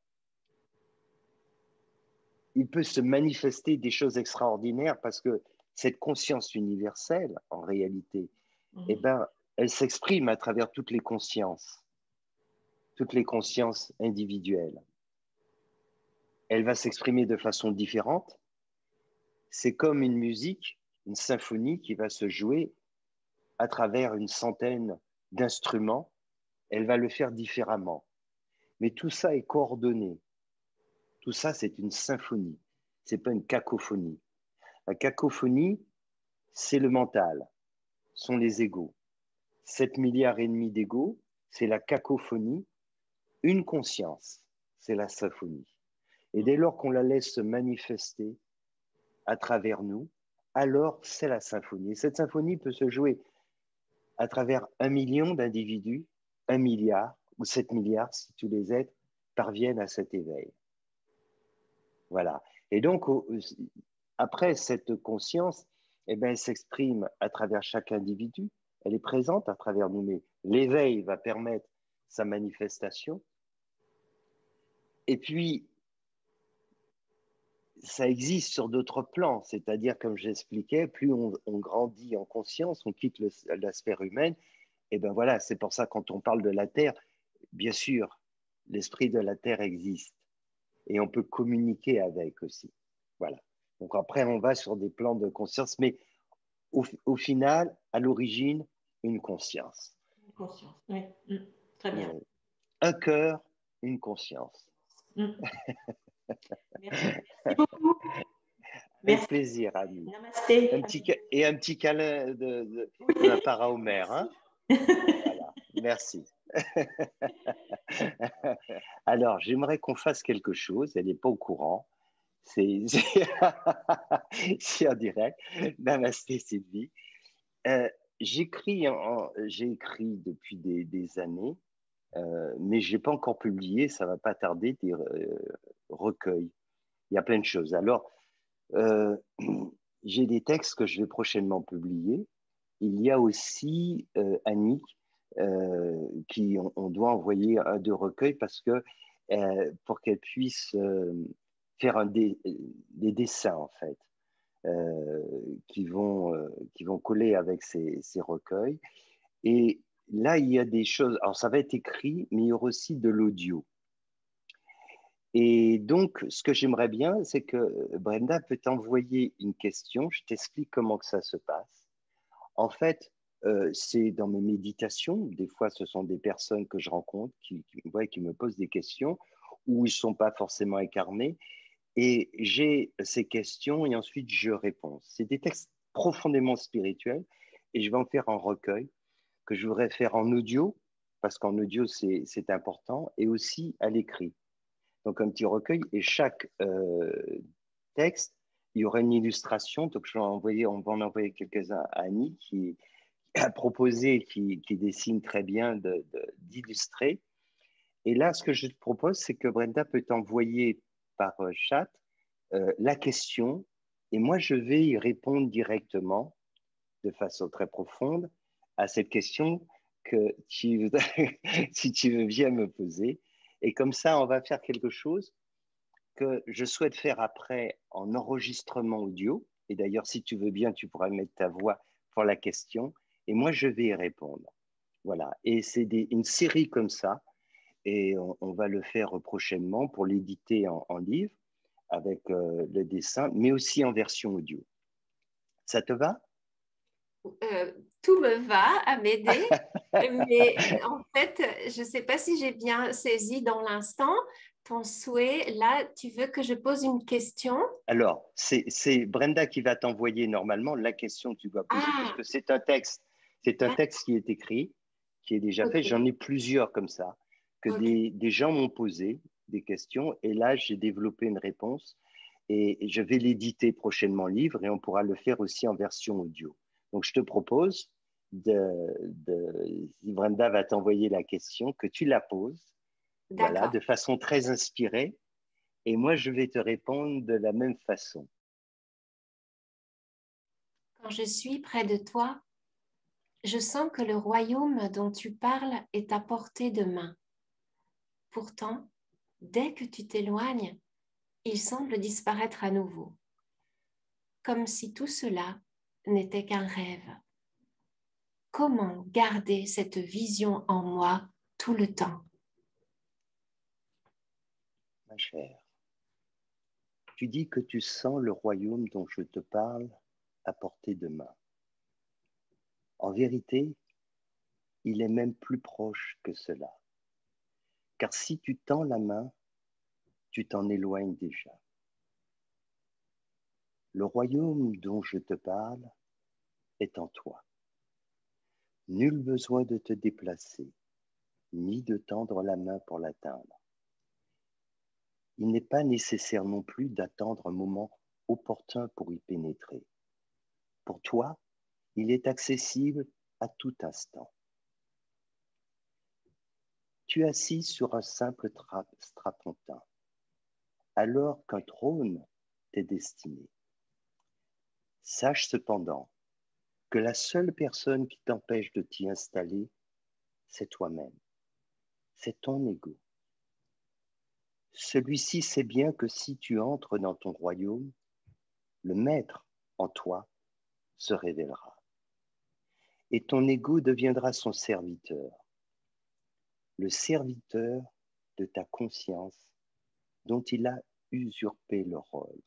il peut se manifester des choses extraordinaires parce que cette conscience universelle, en réalité, mhm. eh ben, elle s'exprime à travers toutes les consciences, toutes les consciences individuelles. Elle va s'exprimer de façon différente. C'est comme une musique, une symphonie qui va se jouer à travers une centaine d'instruments. Elle va le faire différemment. Mais tout ça est coordonné. Tout ça, c'est une symphonie. C'est pas une cacophonie. La cacophonie, c'est le mental, sont les égaux. 7 milliards et demi d'égaux, c'est la cacophonie. Une conscience, c'est la symphonie. Et dès lors qu'on la laisse se manifester à travers nous, alors c'est la symphonie. cette symphonie peut se jouer à travers un million d'individus, un milliard ou 7 milliards si tous les êtres parviennent à cet éveil. Voilà. Et donc, après cette conscience, eh ben, elle s'exprime à travers chaque individu, elle est présente à travers nous, mais l'éveil va permettre sa manifestation. Et puis, ça existe sur d'autres plans, c'est-à-dire, comme j'expliquais, plus on, grandit en conscience, on quitte la sphère humaine, et ben voilà, c'est pour ça quand on parle de la Terre, bien sûr, l'esprit de la Terre existe et on peut communiquer avec aussi. Voilà. Donc après, on va sur des plans de conscience, mais au, final, à l'origine, une conscience. Une conscience, oui. Mm. Très bien. Euh, un cœur, une conscience. Mm. Merci. beaucoup. Avec plaisir, Annie. Namasté. et un petit câlin de, de, de la part à Omer. Hein voilà. Merci. Alors, j'aimerais qu'on fasse quelque chose. Elle n'est pas au courant. C'est en direct. Namasté, Sylvie. Euh, J'écris depuis des, années, euh, mais je n'ai pas encore publié, ça va pas tarder, des euh, recueils. Il y a plein de choses. Alors, euh, j'ai des textes que je vais prochainement publier. Il y a aussi Annick, qui on, doit envoyer un de recueils parce que pour qu'elle puisse faire un des dessins en fait. Euh, qui, vont, euh, qui vont coller avec ces, recueils. Et là, il y a des choses. Alors, ça va être écrit, mais il y aura aussi de l'audio. Et donc, ce que j'aimerais bien, c'est que Brenda peut t'envoyer une question. Je t'explique comment que ça se passe. En fait, euh, c'est dans mes méditations. Des fois, ce sont des personnes que je rencontre qui, qui, qui me posent des questions où ils ne sont pas forcément incarnés. Et j'ai ces questions et ensuite je réponds. C'est des textes profondément spirituels et je vais en faire un recueil que je voudrais faire en audio, parce qu'en audio c'est important, et aussi à l'écrit. Donc un petit recueil et chaque euh, texte, il y aura une illustration. Donc je vais envoyer, on va en envoyer quelques-uns à Annie qui a proposé, qui, qui dessine très bien d'illustrer. et là, ce que je te propose, c'est que Brenda peut t'envoyer par euh, chat euh, la question et moi je vais y répondre directement de façon très profonde à cette question que tu, si tu veux bien me poser. Et comme ça, on va faire quelque chose que je souhaite faire après en enregistrement audio. Et d'ailleurs, si tu veux bien, tu pourras mettre ta voix pour la question. Et moi, je vais y répondre. Voilà. Et c'est une série comme ça et on, va le faire prochainement pour l'éditer en, livre avec euh, le dessin, mais aussi en version audio. Ça te va? Euh, Tout me va à m'aider, mais en fait, je ne sais pas si j'ai bien saisi dans l'instant ton souhait. Là, tu veux que je pose une question? Alors, c'est Brenda qui va t'envoyer normalement la question que tu vas poser, parce ah. que c'est un texte. C'est un texte qui est écrit, qui est déjà fait. J'en ai plusieurs comme ça que des, gens m'ont posé des questions et là, j'ai développé une réponse et je vais l'éditer prochainement livre et on pourra le faire aussi en version audio. Donc, je te propose, de, de si Brenda va t'envoyer la question, que tu la poses voilà, de façon très inspirée et moi, je vais te répondre de la même façon. Quand je suis près de toi, je sens que le royaume dont tu parles est à portée de main. Pourtant, dès que tu t'éloignes, il semble disparaître à nouveau, comme si tout cela n'était qu'un rêve. Comment garder cette vision en moi tout le temps? Ma chère, tu dis que tu sens le royaume dont je te parle à portée de main. En vérité, il est même plus proche que cela car si tu tends la main, tu t'en éloignes déjà. Le royaume dont je te parle est en toi. Nul besoin de te déplacer, ni de tendre la main pour l'atteindre. Il n'est pas nécessaire non plus d'attendre un moment opportun pour y pénétrer. Pour toi, il est accessible à tout instant tu assis sur un simple strapontin, alors qu'un trône t'est destiné. Sache cependant que la seule personne qui t'empêche de t'y installer, c'est toi-même, c'est ton ego. Celui-ci sait bien que si tu entres dans ton royaume, le maître en toi se révélera. Et ton ego deviendra son serviteur le serviteur de ta conscience dont il a usurpé le rôle.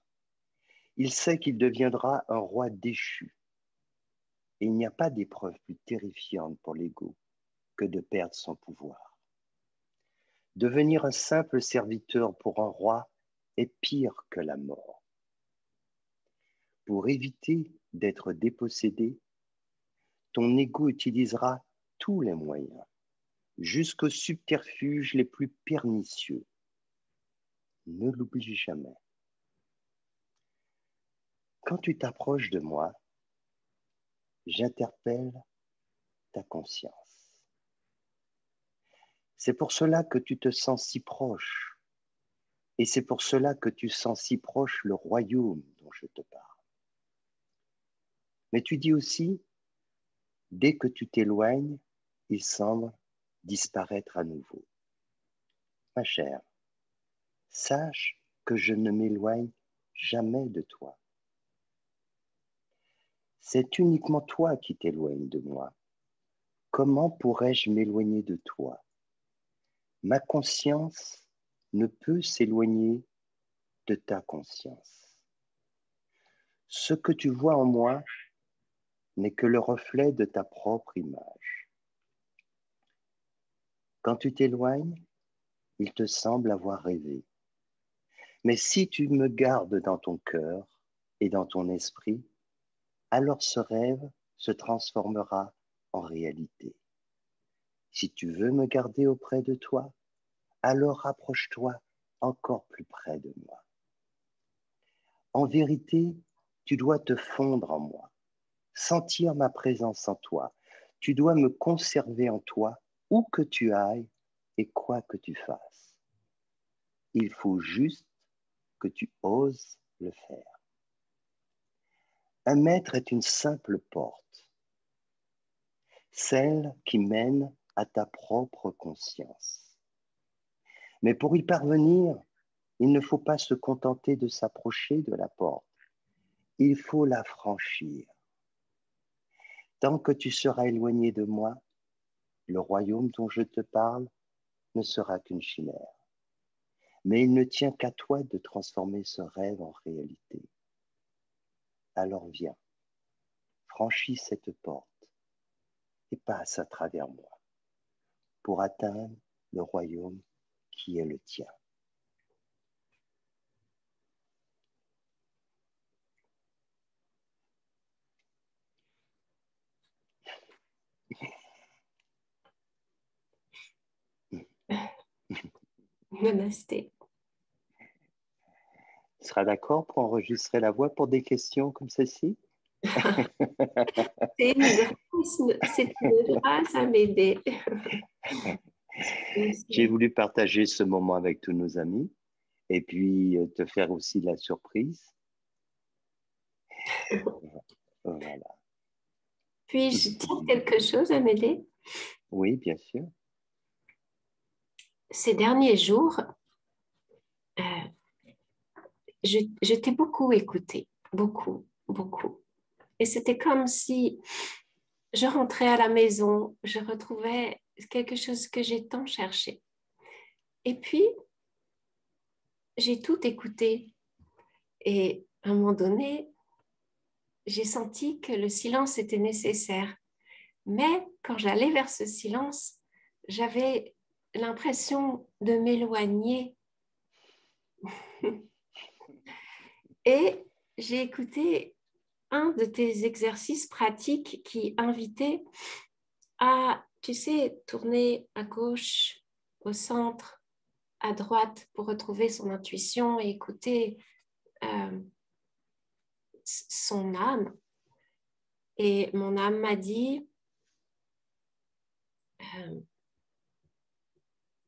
Il sait qu'il deviendra un roi déchu. Et il n'y a pas d'épreuve plus terrifiante pour l'ego que de perdre son pouvoir. Devenir un simple serviteur pour un roi est pire que la mort. Pour éviter d'être dépossédé, ton ego utilisera tous les moyens, jusqu'aux subterfuges les plus pernicieux. Ne l'oublie jamais. Quand tu t'approches de moi, j'interpelle ta conscience. C'est pour cela que tu te sens si proche. Et c'est pour cela que tu sens si proche le royaume dont je te parle. Mais tu dis aussi, dès que tu t'éloignes, il semble disparaître à nouveau. Ma chère, sache que je ne m'éloigne jamais de toi. C'est uniquement toi qui t'éloignes de moi. Comment pourrais-je m'éloigner de toi? Ma conscience ne peut s'éloigner de ta conscience. Ce que tu vois en moi n'est que le reflet de ta propre image. Quand tu t'éloignes, il te semble avoir rêvé. Mais si tu me gardes dans ton cœur et dans ton esprit, alors ce rêve se transformera en réalité. Si tu veux me garder auprès de toi, alors rapproche-toi encore plus près de moi. En vérité, tu dois te fondre en moi sentir ma présence en toi. Tu dois me conserver en toi où que tu ailles et quoi que tu fasses. Il faut juste que tu oses le faire. Un maître est une simple porte, celle qui mène à ta propre conscience. Mais pour y parvenir, il ne faut pas se contenter de s'approcher de la porte, il faut la franchir. Tant que tu seras éloigné de moi, le royaume dont je te parle ne sera qu'une chimère. Mais il ne tient qu'à toi de transformer ce rêve en réalité. Alors viens, franchis cette porte et passe à travers moi pour atteindre le royaume qui est le tien. Namasté. Tu seras d'accord pour enregistrer la voix pour des questions comme celle-ci? C'est une, grâce à m'aider. J'ai voulu partager ce moment avec tous nos amis et puis euh, te faire aussi la surprise. Voilà. Puis-je dire quelque chose à m'aider Oui, bien sûr ces derniers jours, euh, je, t'ai beaucoup écouté, beaucoup, beaucoup. Et c'était comme si je rentrais à la maison, je retrouvais quelque chose que j'ai tant cherché. Et puis, j'ai tout écouté. Et à un moment donné, j'ai senti que le silence était nécessaire. Mais quand j'allais vers ce silence, j'avais l'impression de m'éloigner. Et j'ai écouté un de tes exercices pratiques qui invitait à, tu sais, tourner à gauche, au centre, à droite pour retrouver son intuition et écouter euh, son âme. Et mon âme m'a dit, euh,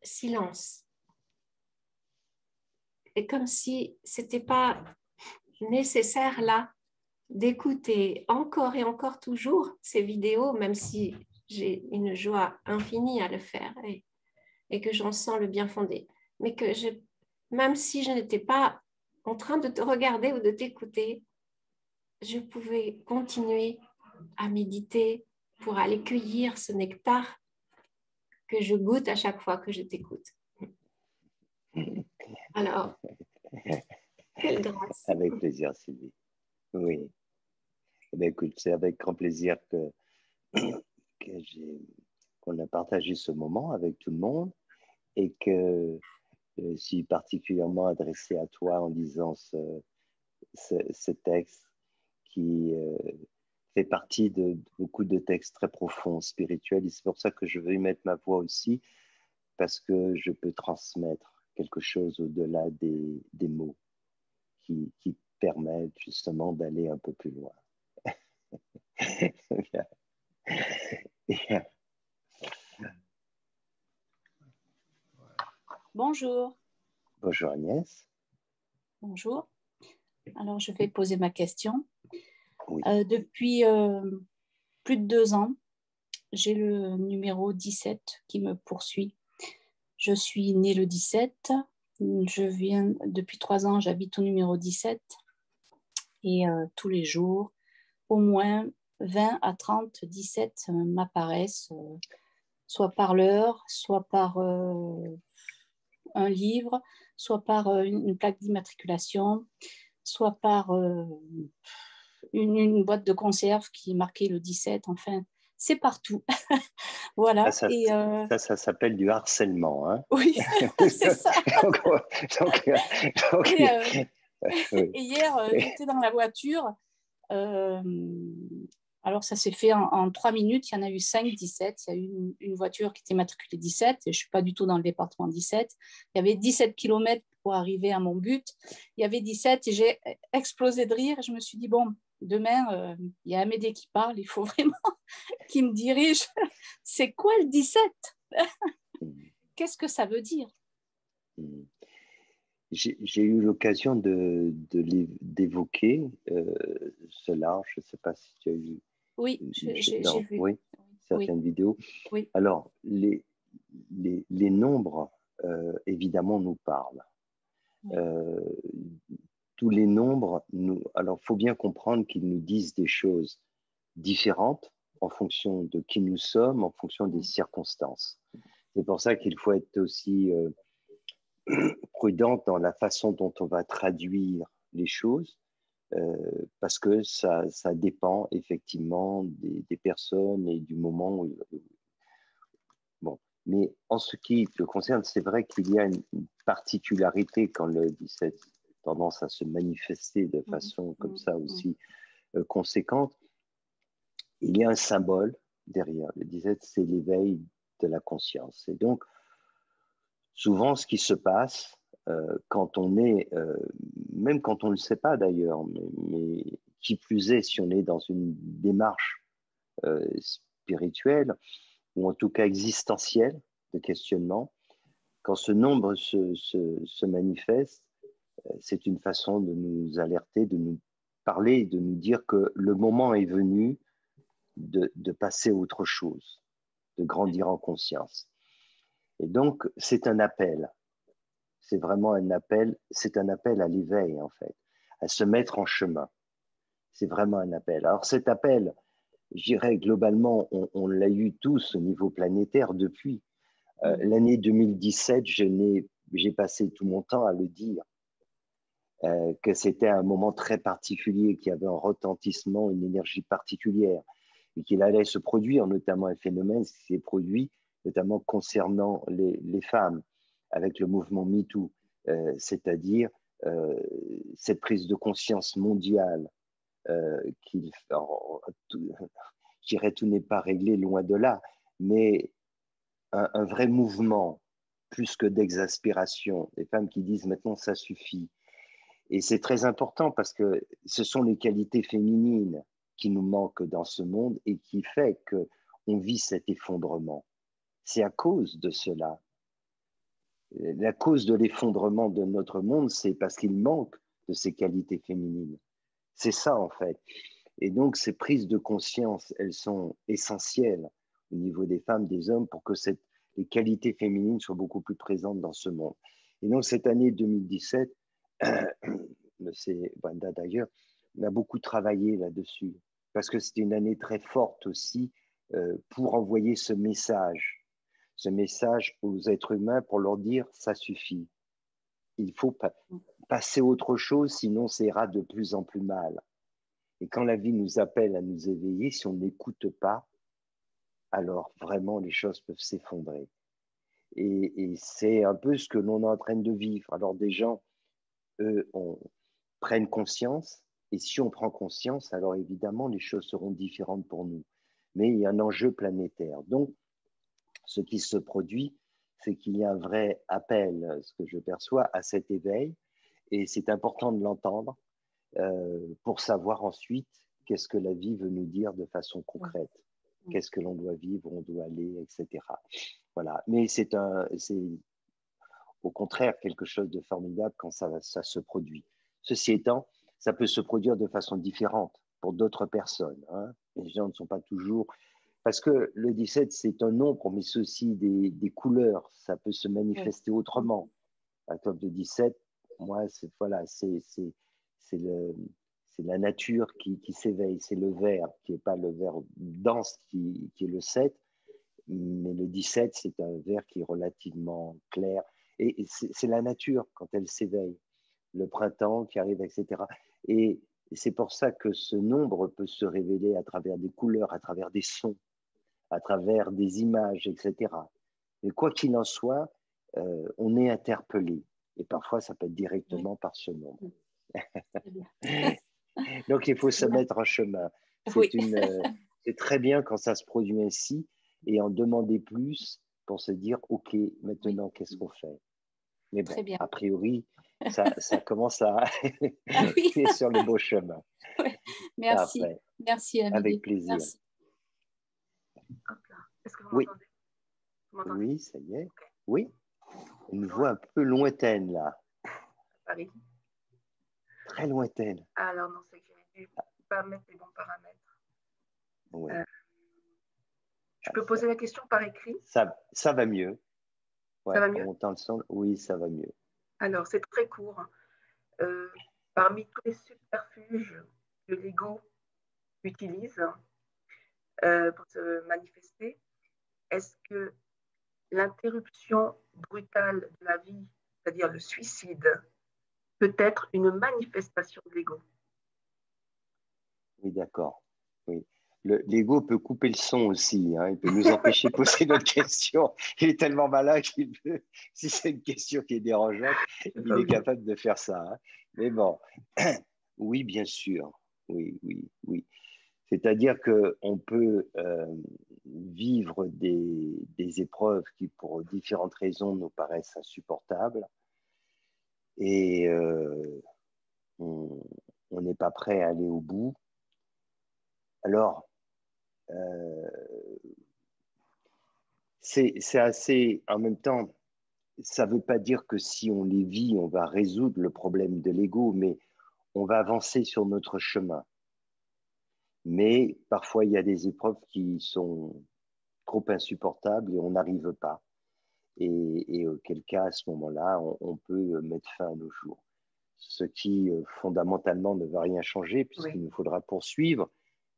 silence. Et comme si c'était pas nécessaire là d'écouter encore et encore toujours ces vidéos, même si j'ai une joie infinie à le faire et, que j'en sens le bien fondé. Mais que même si je n'étais pas en train de te regarder ou de t'écouter, je pouvais continuer à méditer pour aller cueillir ce nectar que je goûte à chaque fois que je t'écoute. Alors, quelle grâce. Avec plaisir, Sylvie. Oui. Eh bien, écoute, c'est avec grand plaisir que, qu'on a partagé ce moment avec tout le monde et que je suis particulièrement adressé à toi en lisant ce, ce, texte qui euh, fait partie de, beaucoup de textes très profonds, spirituels. Et c'est pour ça que je veux y mettre ma voix aussi, parce que je peux transmettre quelque chose au-delà des, des, mots qui, qui permettent justement d'aller un peu plus loin. Bonjour. Bonjour Agnès. Bonjour. Alors, je vais poser ma question. Euh, depuis euh, plus de deux ans, j'ai le numéro 17 qui me poursuit. Je suis née le 17. Je viens depuis trois ans, j'habite au numéro 17. Et euh, tous les jours, au moins 20 à 30 17 m'apparaissent, soit par l'heure, soit par un livre, soit par une plaque d'immatriculation, soit par euh, une, boîte de conserve qui marquée le 17, enfin, c'est partout. voilà. Ça, euh, ça, ça, s'appelle du harcèlement. Hein oui, c'est ça. et, hier, euh, j'étais dans la voiture. alors, ça s'est fait en, trois minutes. Il y en a eu 5, 17. Il y a eu une, une voiture qui était matriculée 17. Et je ne suis pas du tout dans le département 17. Il y avait 17 km pour arriver à mon but. Il y avait 17 et j'ai explosé de rire. Je me suis dit, bon, demain, euh, il y a Amédée qui parle, il faut vraiment qu'il me dirige. C'est quoi le 17 Qu'est-ce que ça veut dire? J'ai eu l'occasion d'évoquer de, euh, cela. Je ne sais pas si tu as vu. Oui, j'ai vu. Oui, certaines vidéos. Oui. Alors, les, les, les nombres, euh, évidemment, nous parlent. Euh, tous les nombres, nous, alors faut bien comprendre qu'ils nous disent des choses différentes en fonction de qui nous sommes, en fonction des circonstances. C'est pour ça qu'il faut être aussi euh, prudent dans la façon dont on va traduire les choses, euh, parce que ça, ça, dépend effectivement des, personnes et du moment où, bon, mais en ce qui le concerne, c'est vrai qu'il y a une, particularité quand le 17 a tendance à se manifester de mmh. façon comme mmh. ça mmh. aussi euh, conséquente. Il y a un symbole derrière. Le 17, c'est l'éveil de la conscience. Et donc, souvent, ce qui se passe euh, quand on est, euh, même quand on ne le sait pas d'ailleurs, mais, mais, qui plus est, si on est dans une démarche spirituelle, ou en tout cas existentiel de questionnement, quand ce nombre se, se, manifeste, c'est une façon de nous alerter, de nous parler, de nous dire que le moment est venu de, de passer à autre chose, de grandir en conscience. Et donc, c'est un appel. C'est vraiment un appel, c'est un appel à l'éveil, en fait, à se mettre en chemin. C'est vraiment un appel. Alors, cet appel, je dirais globalement, on, l'a eu tous au niveau planétaire depuis. Euh, mm. L'année 2017, j'ai passé tout mon temps à le dire, euh, que c'était un moment très particulier, qui avait un retentissement, une énergie particulière, et qu'il allait se produire, notamment un phénomène qui s'est produit, notamment concernant les, femmes, avec le mouvement MeToo, euh, c'est-à-dire cette prise de conscience mondiale euh, qu'il, je dirais tout n'est pas réglé loin de là, mais un, vrai mouvement plus que d'exaspération, des femmes qui disent maintenant ça suffit. Et c'est très important parce que ce sont les qualités féminines qui nous manquent dans ce monde et qui fait que on vit cet effondrement. C'est à cause de cela. La cause de l'effondrement de notre monde, c'est parce qu'il manque de ces qualités féminines. C'est ça, en fait. Et donc, ces prises de conscience, elles sont essentielles au niveau des femmes, des hommes, pour que les qualités féminines soient beaucoup plus présentes dans ce monde. Et donc, cette année 2017, c'est Brenda d'ailleurs, on a beaucoup travaillé là-dessus, parce que c'était une année très forte aussi euh, pour envoyer ce message, ce message aux êtres humains pour leur dire ça suffit. Il faut passer autre chose, sinon ça ira de plus en plus mal. Et quand la vie nous appelle à nous éveiller, si on n'écoute pas, alors vraiment les choses peuvent s'effondrer. Et, c'est un peu ce que l'on est en train de vivre. Alors des gens, eux, on, prennent conscience, et si on prend conscience, alors évidemment les choses seront différentes pour nous. Mais il y a un enjeu planétaire. Donc, ce qui se produit, c'est qu'il y a un vrai appel, ce que je perçois, à cet éveil, et c'est important de l'entendre euh, pour savoir ensuite qu'est-ce que la vie veut nous dire de façon concrète. Qu'est-ce que l'on doit vivre, on doit aller, etc. Voilà. Mais c'est un, c'est au contraire quelque chose de formidable quand ça, ça se produit. Ceci étant, ça peut se produire de façon différente pour d'autres personnes. Hein. Les gens ne sont pas toujours. Parce que le 17, c'est un nombre, mais c'est aussi des, des, couleurs. Ça peut se manifester autrement. Un top de 17, moi, c'est voilà, c'est la nature qui, qui s'éveille. C'est le vert, qui n'est pas le vert dense, qui, qui, est le 7. Mais le 17, c'est un vert qui est relativement clair. Et c'est la nature quand elle s'éveille. Le printemps qui arrive, etc. Et c'est pour ça que ce nombre peut se révéler à travers des couleurs, à travers des sons, à travers des images, etc. Mais quoi qu'il en soit, euh, on est interpellé. Et parfois, ça peut être directement par ce nombre. Donc, il faut se mettre en chemin. Euh, c'est très bien quand ça se produit ainsi et en demander plus pour se dire, OK, maintenant, qu'est-ce qu'on fait? Mais bon, a priori, ça, ça commence à ah sur le beau chemin. Merci. Merci, Avec plaisir. Est-ce que vous oui. m'entendez? Oui, ça y est. Oui. Une voix un peu lointaine, là. Paris. Très lointaine. Alors, non, c'est que j'ai dû pas mettre les bons paramètres. Oui. Euh, je peux poser la question par écrit? Ça, ça va mieux. Ça va mieux le son, oui, ça va mieux. Alors, c'est très court. Euh, parmi tous les subterfuges que l'ego utilise euh, pour se manifester, est-ce que l'interruption brutale de la vie, c'est-à-dire le suicide, peut être une manifestation de l'ego? Oui, d'accord. L'ego peut couper le son aussi. Hein. il peut nous empêcher de poser notre question. Il est tellement malin qu'il peut, si c'est une question qui est dérangeante, il est capable de faire ça. Hein. Mais bon, oui, bien sûr. Oui, oui, oui. C'est-à-dire qu'on peut euh, vivre des, épreuves qui, pour différentes raisons, nous paraissent insupportables. Et euh, on n'est pas prêt à aller au bout. Alors, c'est assez, en même temps, ça ne veut pas dire que si on les vit, on va résoudre le problème de l'ego, mais on va avancer sur notre chemin. Mais parfois, il y a des épreuves qui sont trop insupportables et on n'arrive pas. Et, auquel cas, à ce moment-là, on, peut mettre fin à nos jours. Ce qui, euh, fondamentalement, ne va rien changer, puisqu'il nous faudra poursuivre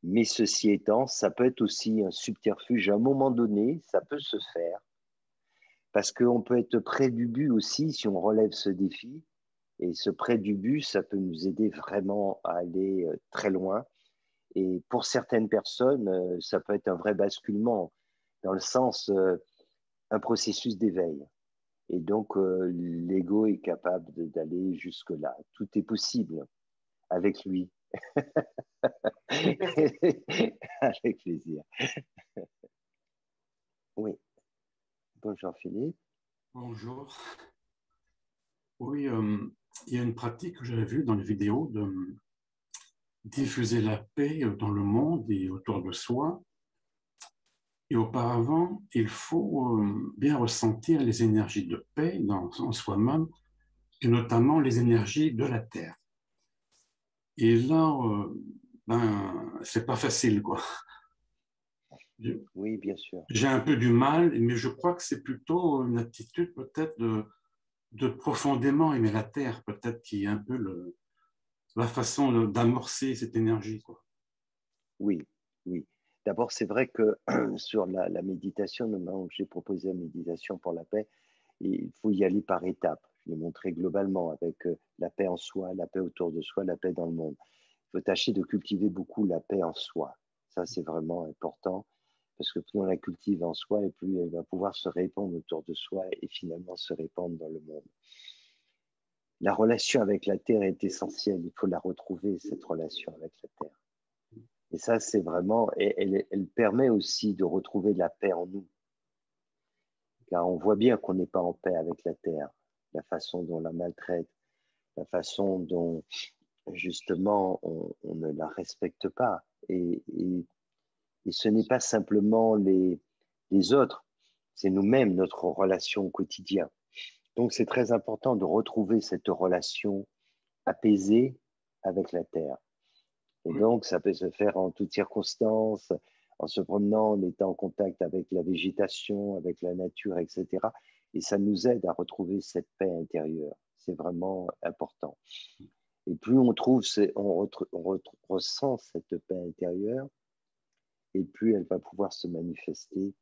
mais ceci étant, ça peut être aussi un subterfuge. À un moment donné, ça peut se faire. Parce qu'on peut être près du but aussi si on relève ce défi. Et ce près du but, ça peut nous aider vraiment à aller euh, très loin. Et pour certaines personnes, euh, ça peut être un vrai basculement, dans le sens, euh, un processus d'éveil. Et donc, l'ego est capable d'aller jusque-là. Tout est possible avec lui. Avec plaisir. Oui. Bonjour Philippe. Bonjour. Oui, euh, il y a une pratique que j'avais vue dans les vidéos de diffuser la paix dans le monde et autour de soi. Et auparavant, il faut euh, bien ressentir les énergies de paix dans, en soi-même, et notamment les énergies de la Terre. Et là, euh, ben, c'est pas facile, quoi. Oui, bien sûr. J'ai un peu du mal, mais je crois que c'est plutôt une attitude peut-être de, de, profondément aimer la terre, peut-être qui est un peu le, la façon d'amorcer cette énergie. Quoi. Oui, oui. D'abord, c'est vrai que sur la, méditation, maintenant j'ai proposé la méditation pour la paix, il faut y aller par étapes. L'ai montré globalement avec euh, la paix en soi, la paix autour de soi, la paix dans le monde. Il faut tâcher de cultiver beaucoup la paix en soi. Ça, c'est vraiment important parce que plus on la cultive en soi et plus elle va pouvoir se répandre autour de soi et finalement se répandre dans le monde. La relation avec la Terre est essentielle, il faut la retrouver, cette relation avec la Terre. Et ça, c'est vraiment, et elle, permet aussi de retrouver la paix en nous. Car on voit bien qu'on n'est pas en paix avec la Terre, la façon dont on la maltraite, la façon dont justement on, ne la respecte pas. Et, ce n'est pas simplement les, les autres, c'est nous-mêmes, notre relation au quotidien. Donc c'est très important de retrouver cette relation apaisée avec la Terre. Et donc ça peut se faire en toutes circonstances, en se promenant, en étant en contact avec la végétation, avec la nature, etc. Et ça nous aide à retrouver cette paix intérieure. C'est vraiment important. Et plus on trouve, on, on ressent cette paix intérieure, et plus elle va pouvoir se manifester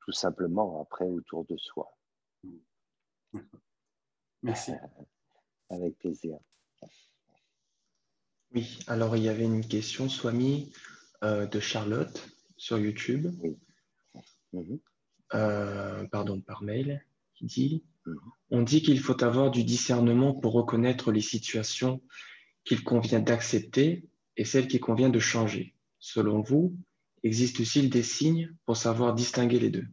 tout simplement après autour de soi. Merci. Avec plaisir. Oui, alors il y avait une question, Swami, euh, de Charlotte sur YouTube. Oui. Mhm. Euh, pardon, par mail, qui dit mhm. On dit qu'il faut avoir du discernement pour reconnaître les situations qu'il convient d'accepter et celles qu'il convient de changer. Selon vous, existe-t-il des signes pour savoir distinguer les deux?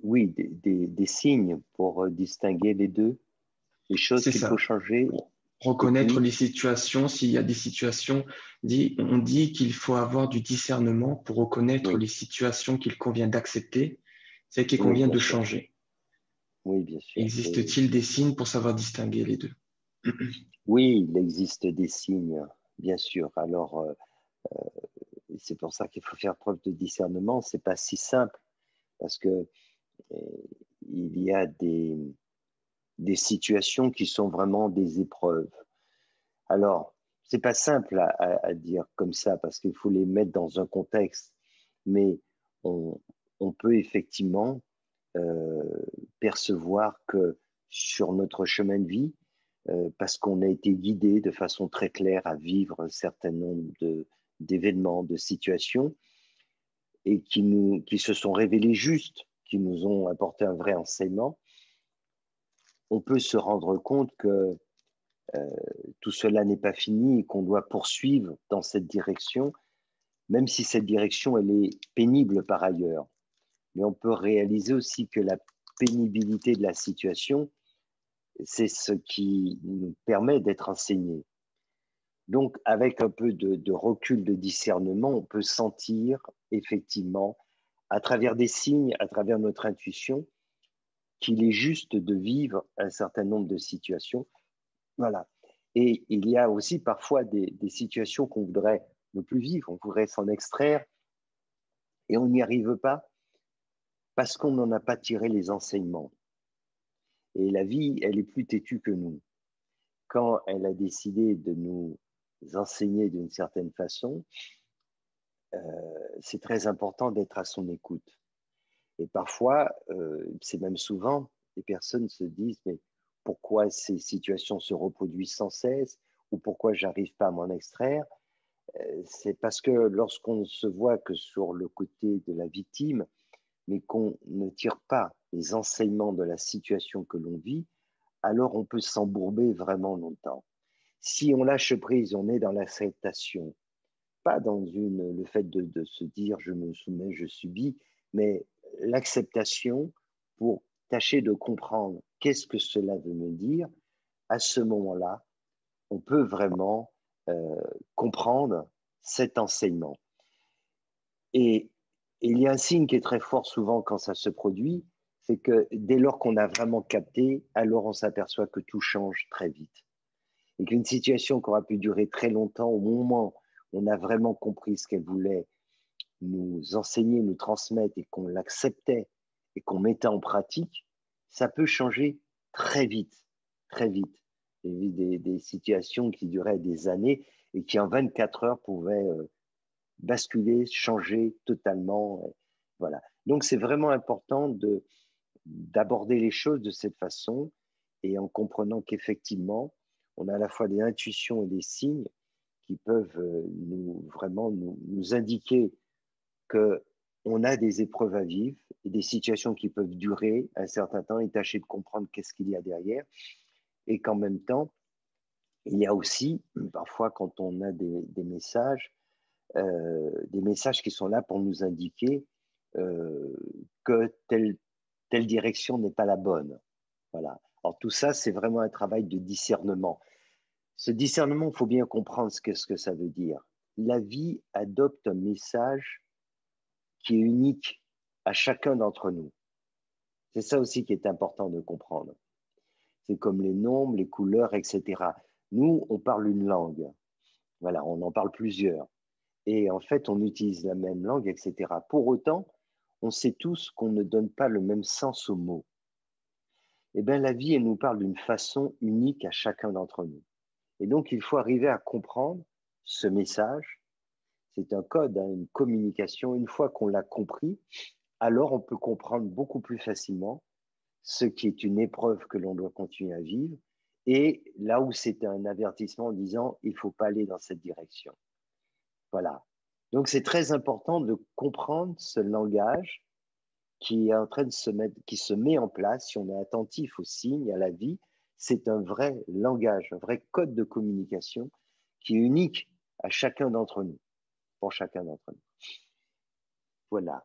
Oui, des, signes pour distinguer les deux, les choses qu'il faut changer. Reconnaître les situations, s'il y a des situations, on dit qu'il faut avoir du discernement pour reconnaître les situations qu'il convient d'accepter, celles qu'il convient de changer. Oui, bien sûr. Existe-t-il des signes pour savoir distinguer les deux? Oui, il existe des signes, bien sûr. Alors, euh, euh, c'est pour ça qu'il faut faire preuve de discernement. C'est pas si simple parce que il y a des, des situations qui sont vraiment des épreuves. Alors, c'est pas simple à, dire comme ça parce qu'il faut les mettre dans un contexte, mais on, peut effectivement euh, percevoir que sur notre chemin de vie, euh, parce qu'on a été guidé de façon très claire à vivre un certain nombre d'événements, de, situations, et qui, nous, qui se sont révélés justes qui nous ont apporté un vrai enseignement, on peut se rendre compte que euh, tout cela n'est pas fini et qu'on doit poursuivre dans cette direction, même si cette direction elle est pénible par ailleurs. Mais on peut réaliser aussi que la pénibilité de la situation, c'est ce qui nous permet d'être enseignés. Donc, avec un peu de, de, recul, de discernement, on peut sentir effectivement à travers des signes, à travers notre intuition, qu'il est juste de vivre un certain nombre de situations. Voilà. Et il y a aussi parfois des, situations qu'on voudrait ne plus vivre, on voudrait s'en extraire, et on n'y arrive pas parce qu'on n'en a pas tiré les enseignements. Et la vie, elle est plus têtue que nous. Quand elle a décidé de nous enseigner d'une certaine façon, euh, c'est très important d'être à son écoute. Et parfois, euh, c'est même souvent, les personnes se disent, mais pourquoi ces situations se reproduisent sans cesse ou pourquoi j'arrive pas à m'en extraire? Euh, C'est parce que lorsqu'on se voit que sur le côté de la victime, mais qu'on ne tire pas les enseignements de la situation que l'on vit, alors on peut s'embourber vraiment longtemps. Si on lâche prise, on est dans l'acceptation, pas dans une, le fait de, se dire je me soumets, je subis, mais l'acceptation pour tâcher de comprendre qu'est-ce que cela veut me dire. À ce moment-là, on peut vraiment euh, comprendre cet enseignement. Et, il y a un signe qui est très fort souvent quand ça se produit, c'est que dès lors qu'on a vraiment capté, alors on s'aperçoit que tout change très vite. Et qu'une situation qui aura pu durer très longtemps, au moment on a vraiment compris ce qu'elle voulait nous enseigner, nous transmettre et qu'on l'acceptait et qu'on mettait en pratique, ça peut changer très vite, très vite. Vu des, situations qui duraient des années et qui en 24 heures pouvait euh, basculer, changer totalement. Voilà. Donc c'est vraiment important de d'aborder les choses de cette façon et en comprenant qu'effectivement, on a à la fois des intuitions et des signes qui peuvent euh, nous vraiment nous indiquer que on a des épreuves à vivre et des situations qui peuvent durer un certain temps et tâcher de comprendre qu'est-ce qu'il y a derrière. Et qu'en même temps, il y a aussi, parfois, quand on a des, messages, euh, des messages qui sont là pour nous indiquer euh, que telle, telle direction n'est pas la bonne. Voilà. Alors tout ça, c'est vraiment un travail de discernement. Ce discernement, il faut bien comprendre ce que, ce que ça veut dire. La vie adopte un message qui est unique à chacun d'entre nous. C'est ça aussi qui est important de comprendre. C'est comme les nombres, les couleurs, etc. Nous, on parle une langue. Voilà, on en parle plusieurs. Et en fait, on utilise la même langue, etc. Pour autant, on sait tous qu'on ne donne pas le même sens aux mots. Eh bien, la vie, elle nous parle d'une façon unique à chacun d'entre nous. Et donc, il faut arriver à comprendre ce message c'est un code, hein, une communication. Une fois qu'on l'a compris, alors on peut comprendre beaucoup plus facilement ce qui est une épreuve que l'on doit continuer à vivre et là où c'est un avertissement en disant il ne faut pas aller dans cette direction. Voilà. Donc c'est très important de comprendre ce langage qui est qui se met en place si on est attentif aux signes, à la vie. C'est un vrai langage, un vrai code de communication qui est unique à chacun d'entre nous chacun d'entre nous. Voilà.